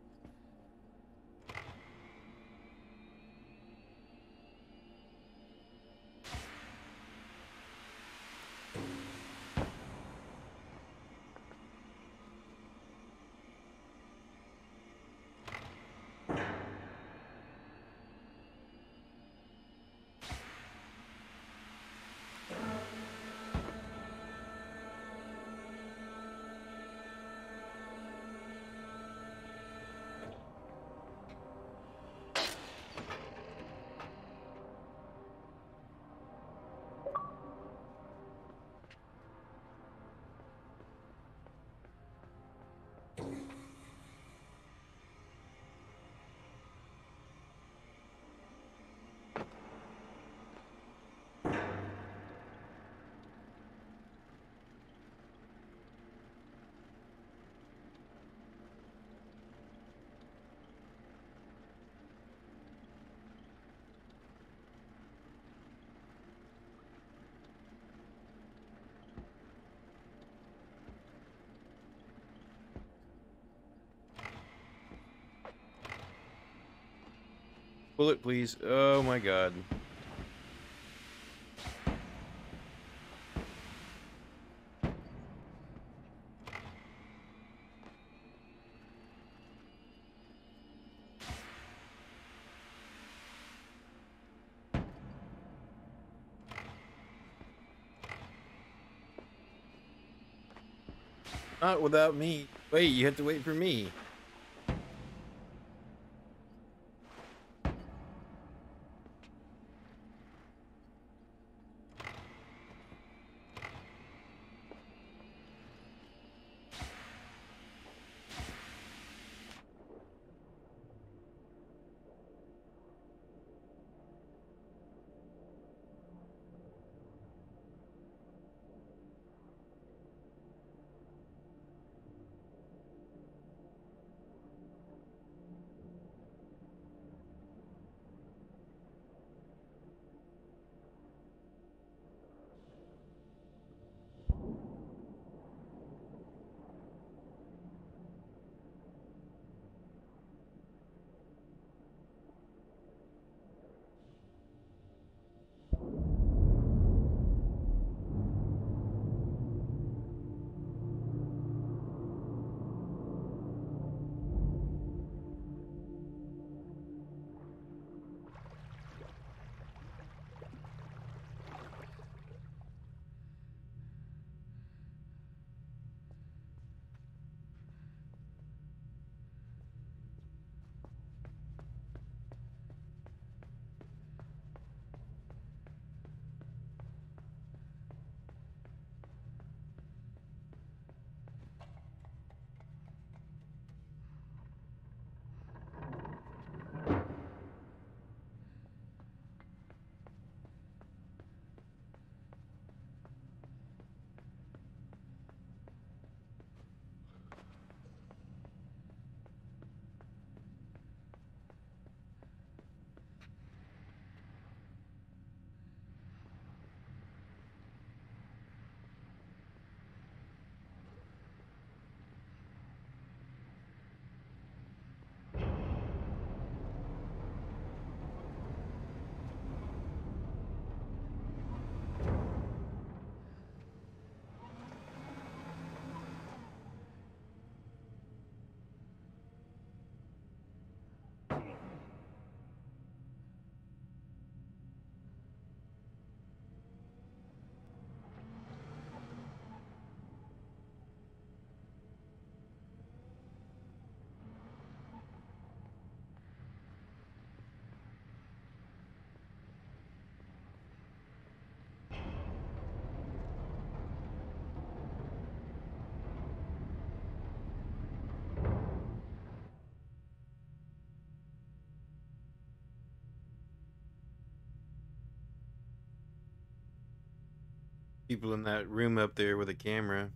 Bullet, please. Oh my god. Not without me. Wait, you have to wait for me. People in that room up there with a camera.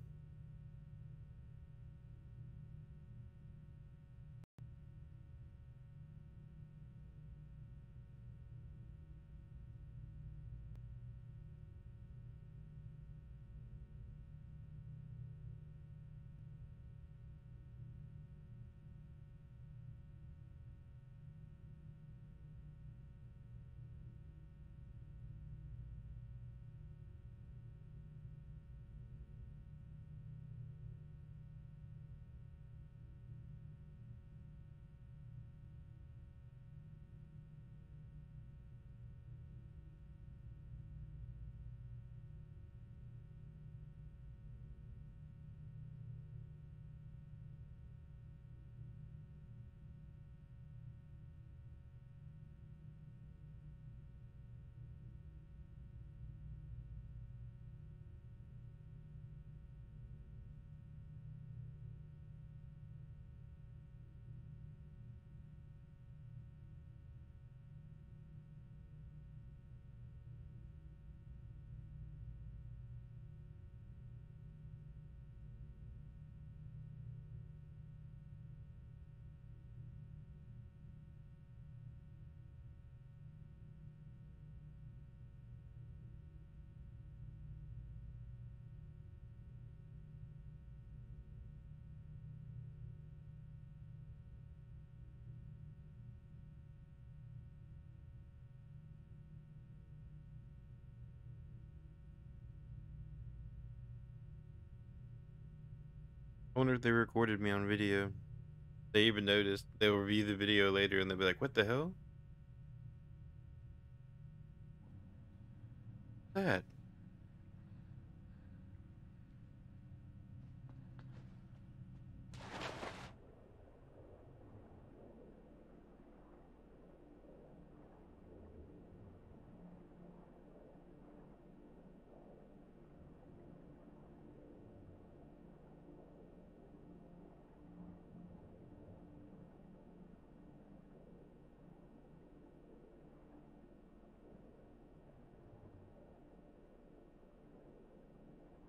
I wonder if they recorded me on video. They even noticed. They'll review the video later and they'll be like, what the hell? What's that?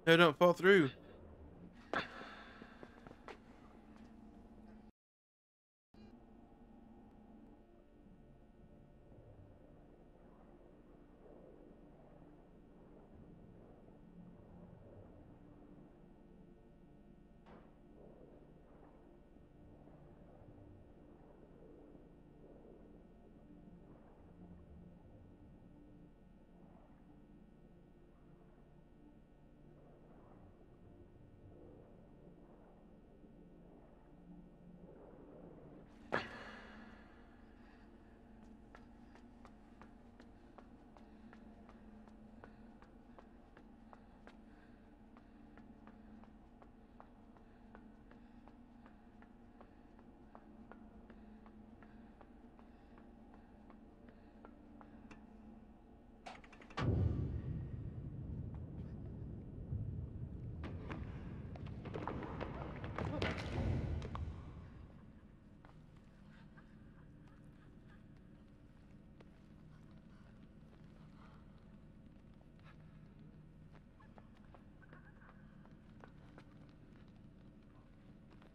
No, don't fall through.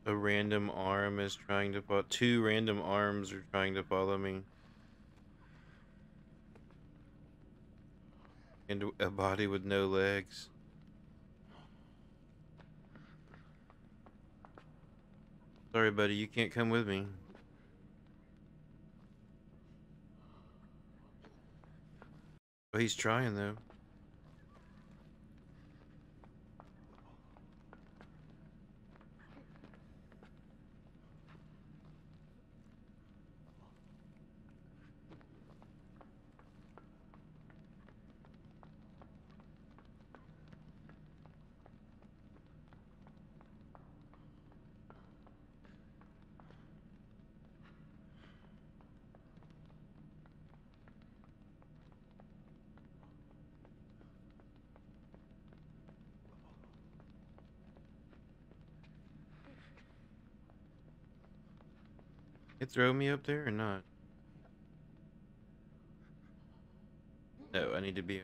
A random arm is trying to follow. Two random arms are trying to follow me. And a body with no legs. Sorry, buddy, you can't come with me. But he's trying, though. It throw me up there or not? No, I need to be.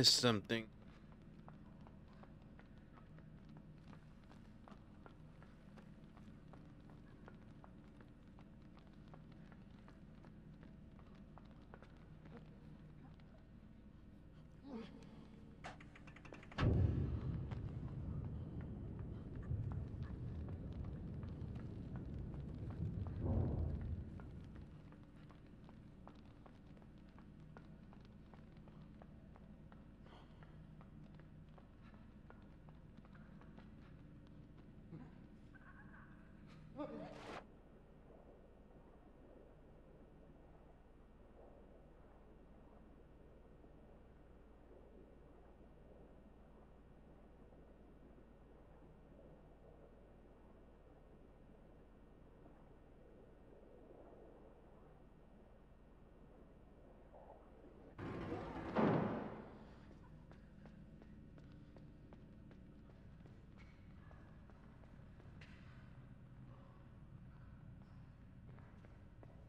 Missed something. Oh, [LAUGHS]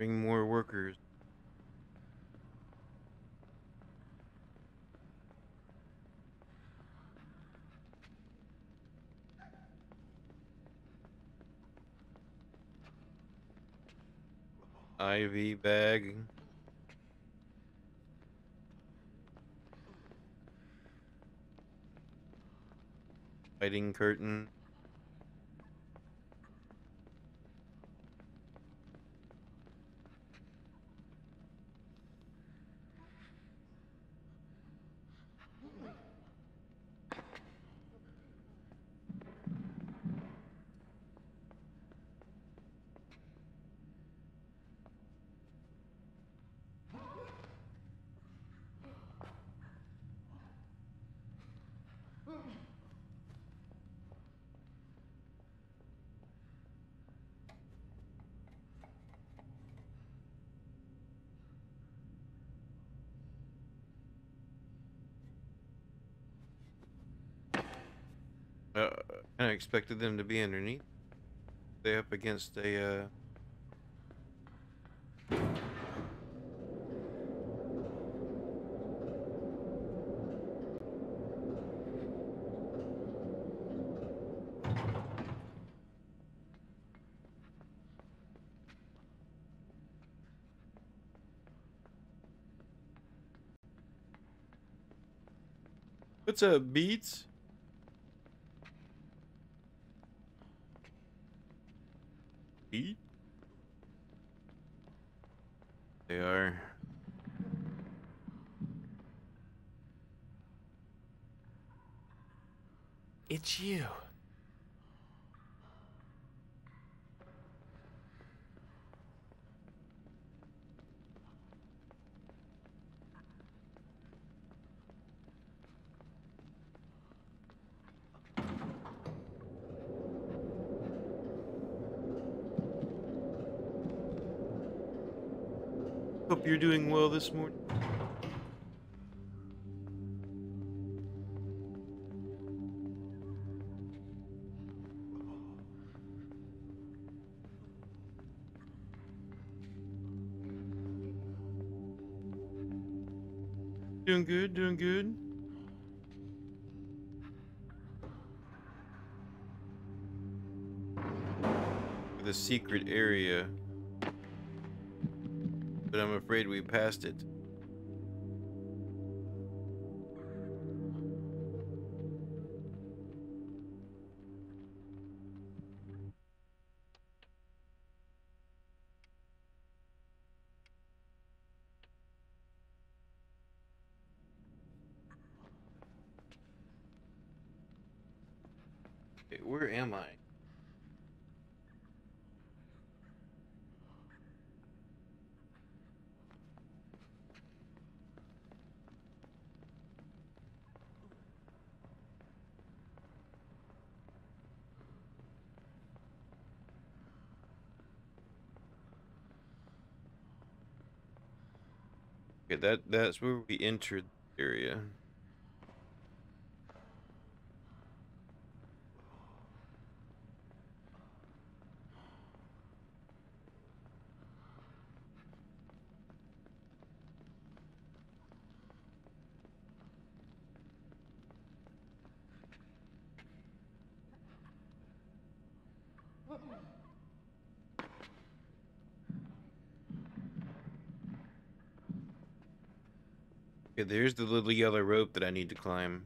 Bring more workers. IV bag. Lighting curtain. Expected them to be underneath. They up against a. Uh... What's up, Beats? Beat? They are. It's you. Hope you're doing well this morning. Doing good, doing good. The secret area but I'm afraid we passed it. That that's where we entered the area. Okay, there's the little yellow rope that I need to climb.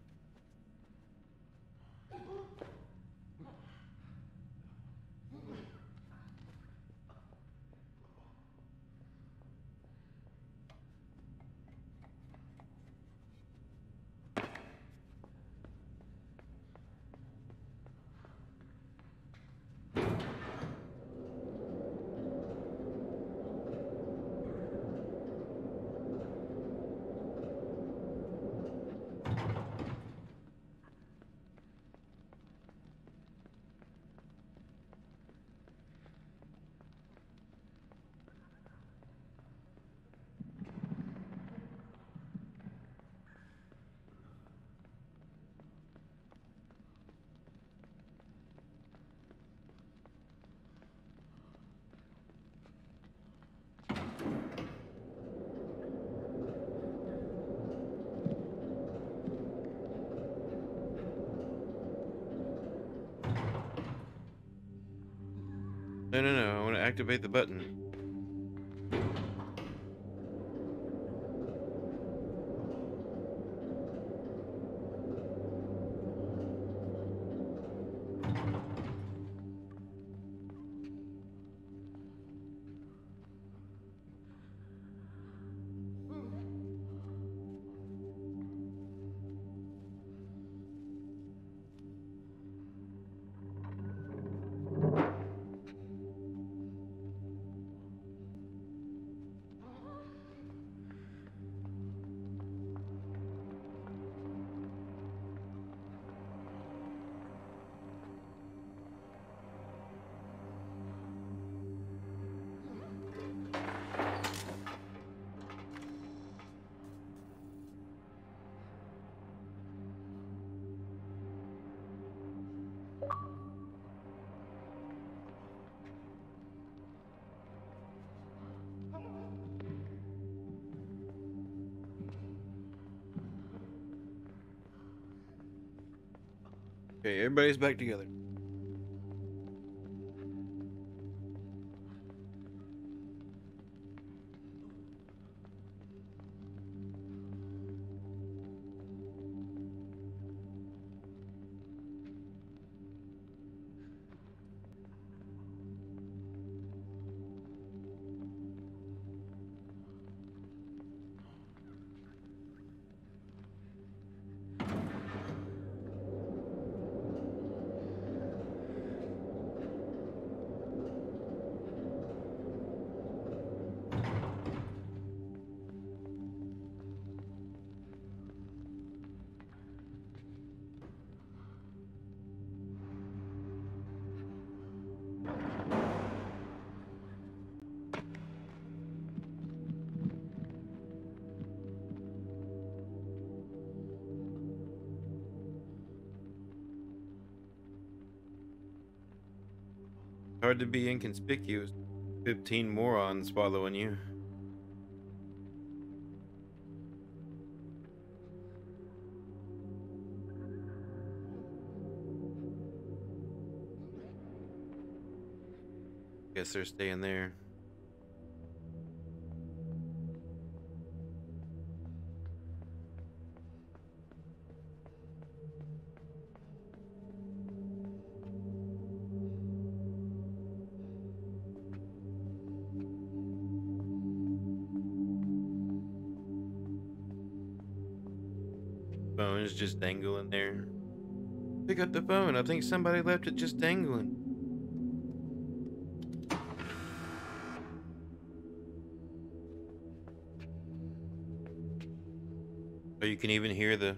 Activate the button. Everybody's back together. To be inconspicuous. 15 morons following you. Guess they're staying there. Pick up the phone. I think somebody left it just dangling. Or you can even hear the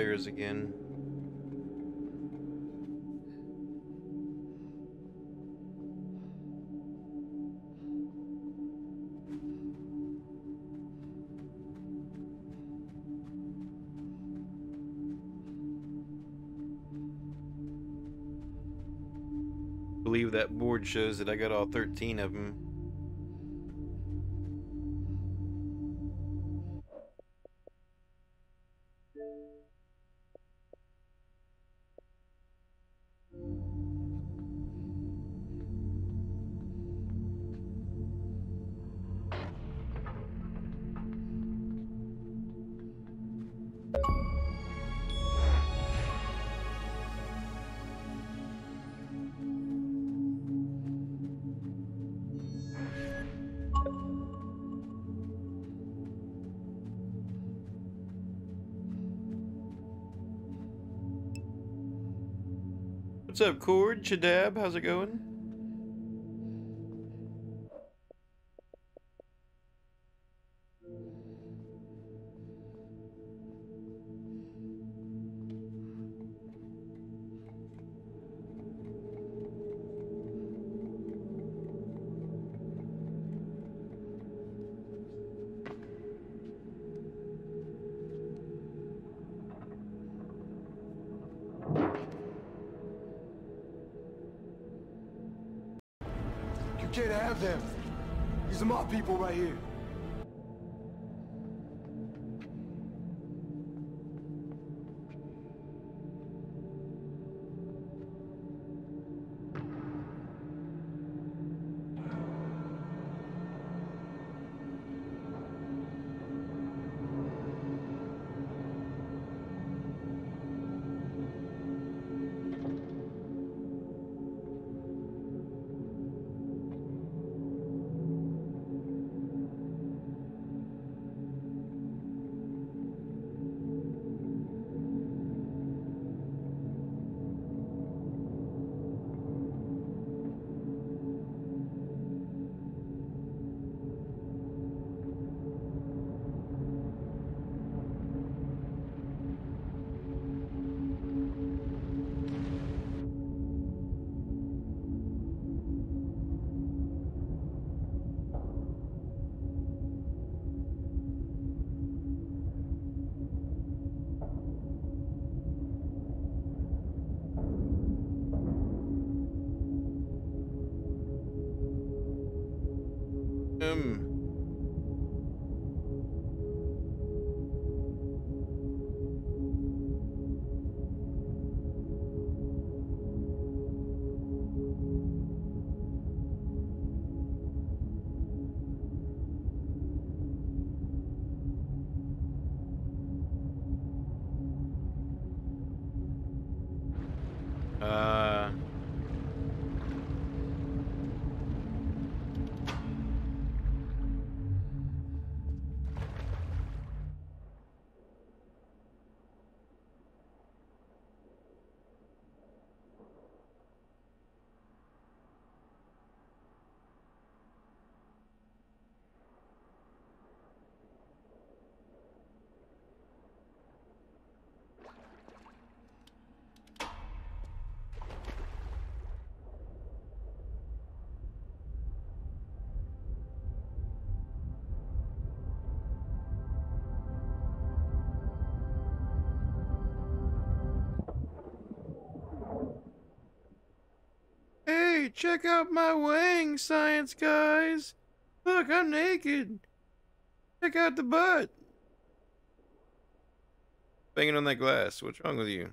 tires again. I believe that board shows that I got all 13 of them. What's up, Cord? Chadab? How's it going? Hey, check out my wang, science guys. Look, I'm naked. Check out the butt. Banging on that glass. What's wrong with you?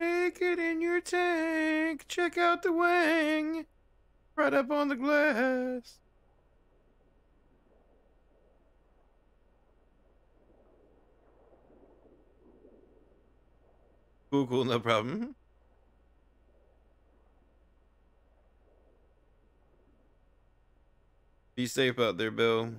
Naked in your tank. Check out the wang. Right up on the glass. Cool, cool, no problem. Be safe out there, Bill.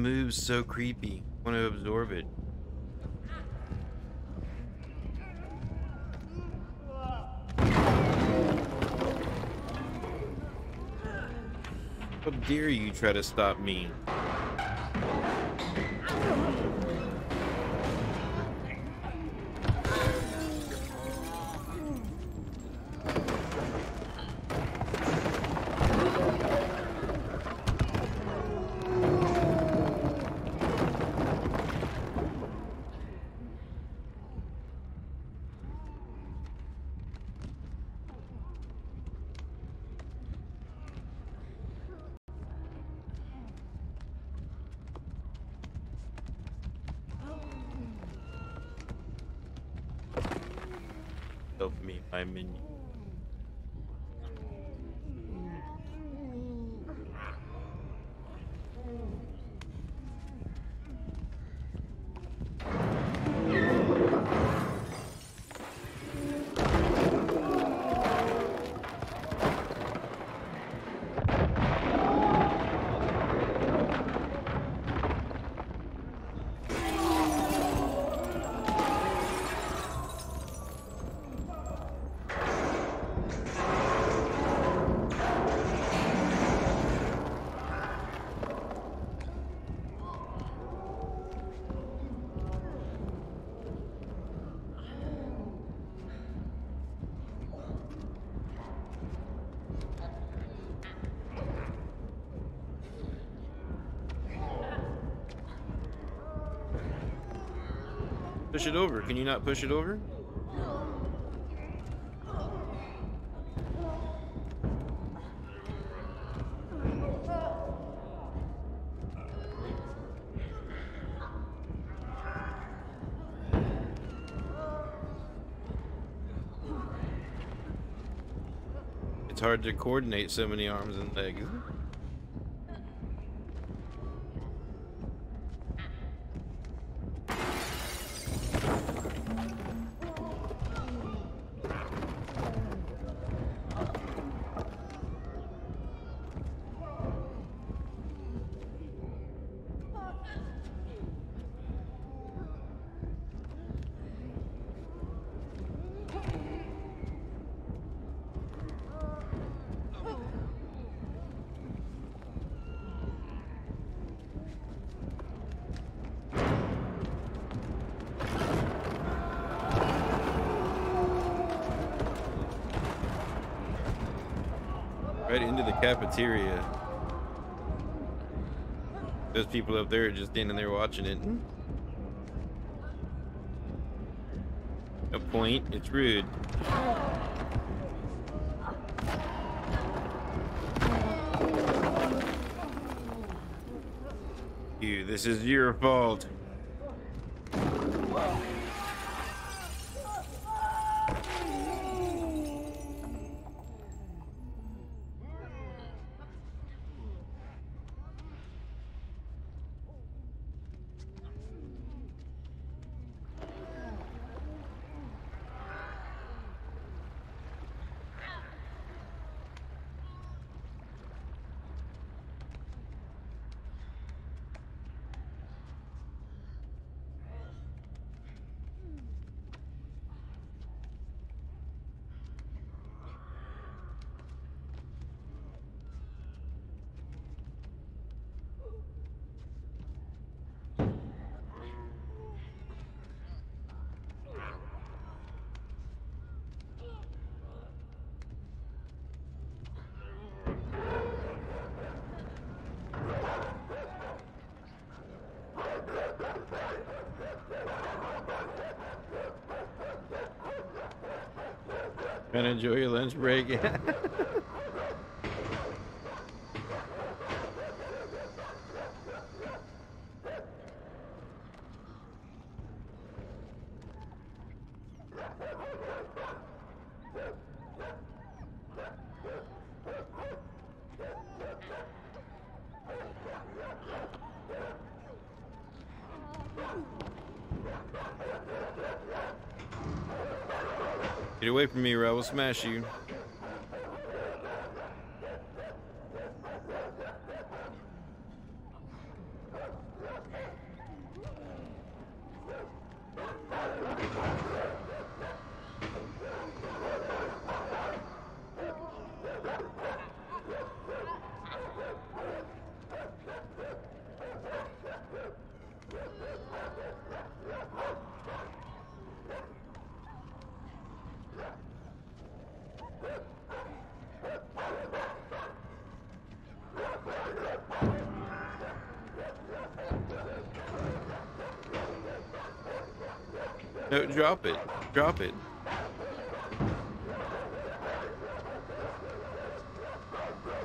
Moves so creepy. I want to absorb it. How dare you try to stop me? Push it over. Can you not push it over? It's hard to coordinate so many arms and legs. Cafeteria. Those people up there just standing there watching it. A point, it's rude. You, this is your fault. Gonna enjoy your lunch break. [LAUGHS] away from me or I will smash you. No, drop it. Drop it.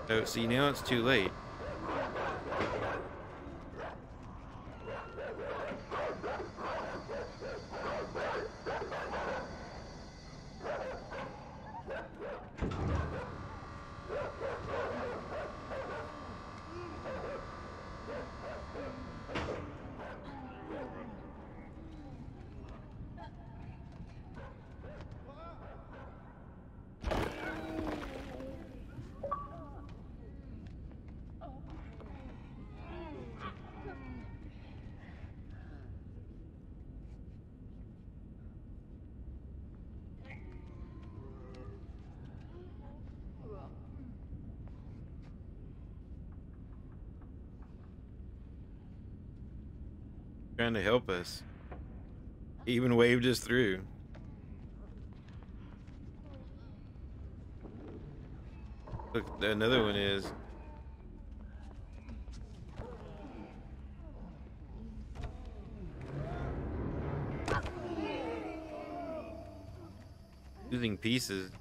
Oh, see, now it's too late. Trying to help us. He even waved us through. Look, another one is. Losing pieces.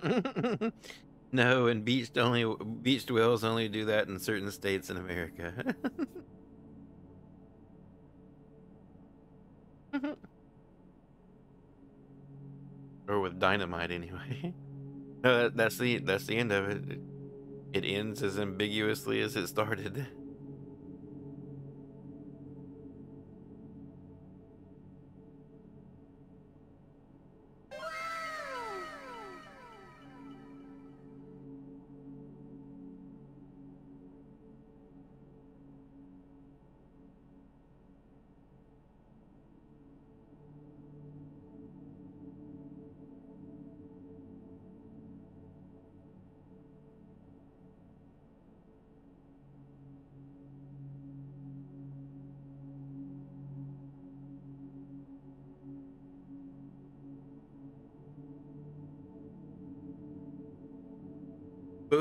[LAUGHS] no, and beached only beached whales only do that in certain states in America. [LAUGHS] or with dynamite anyway. [LAUGHS] No, that- that's the that's the end of it. It ends as ambiguously as it started.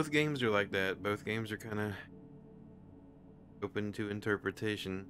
Both games are like that. Both games are kind of open to interpretation.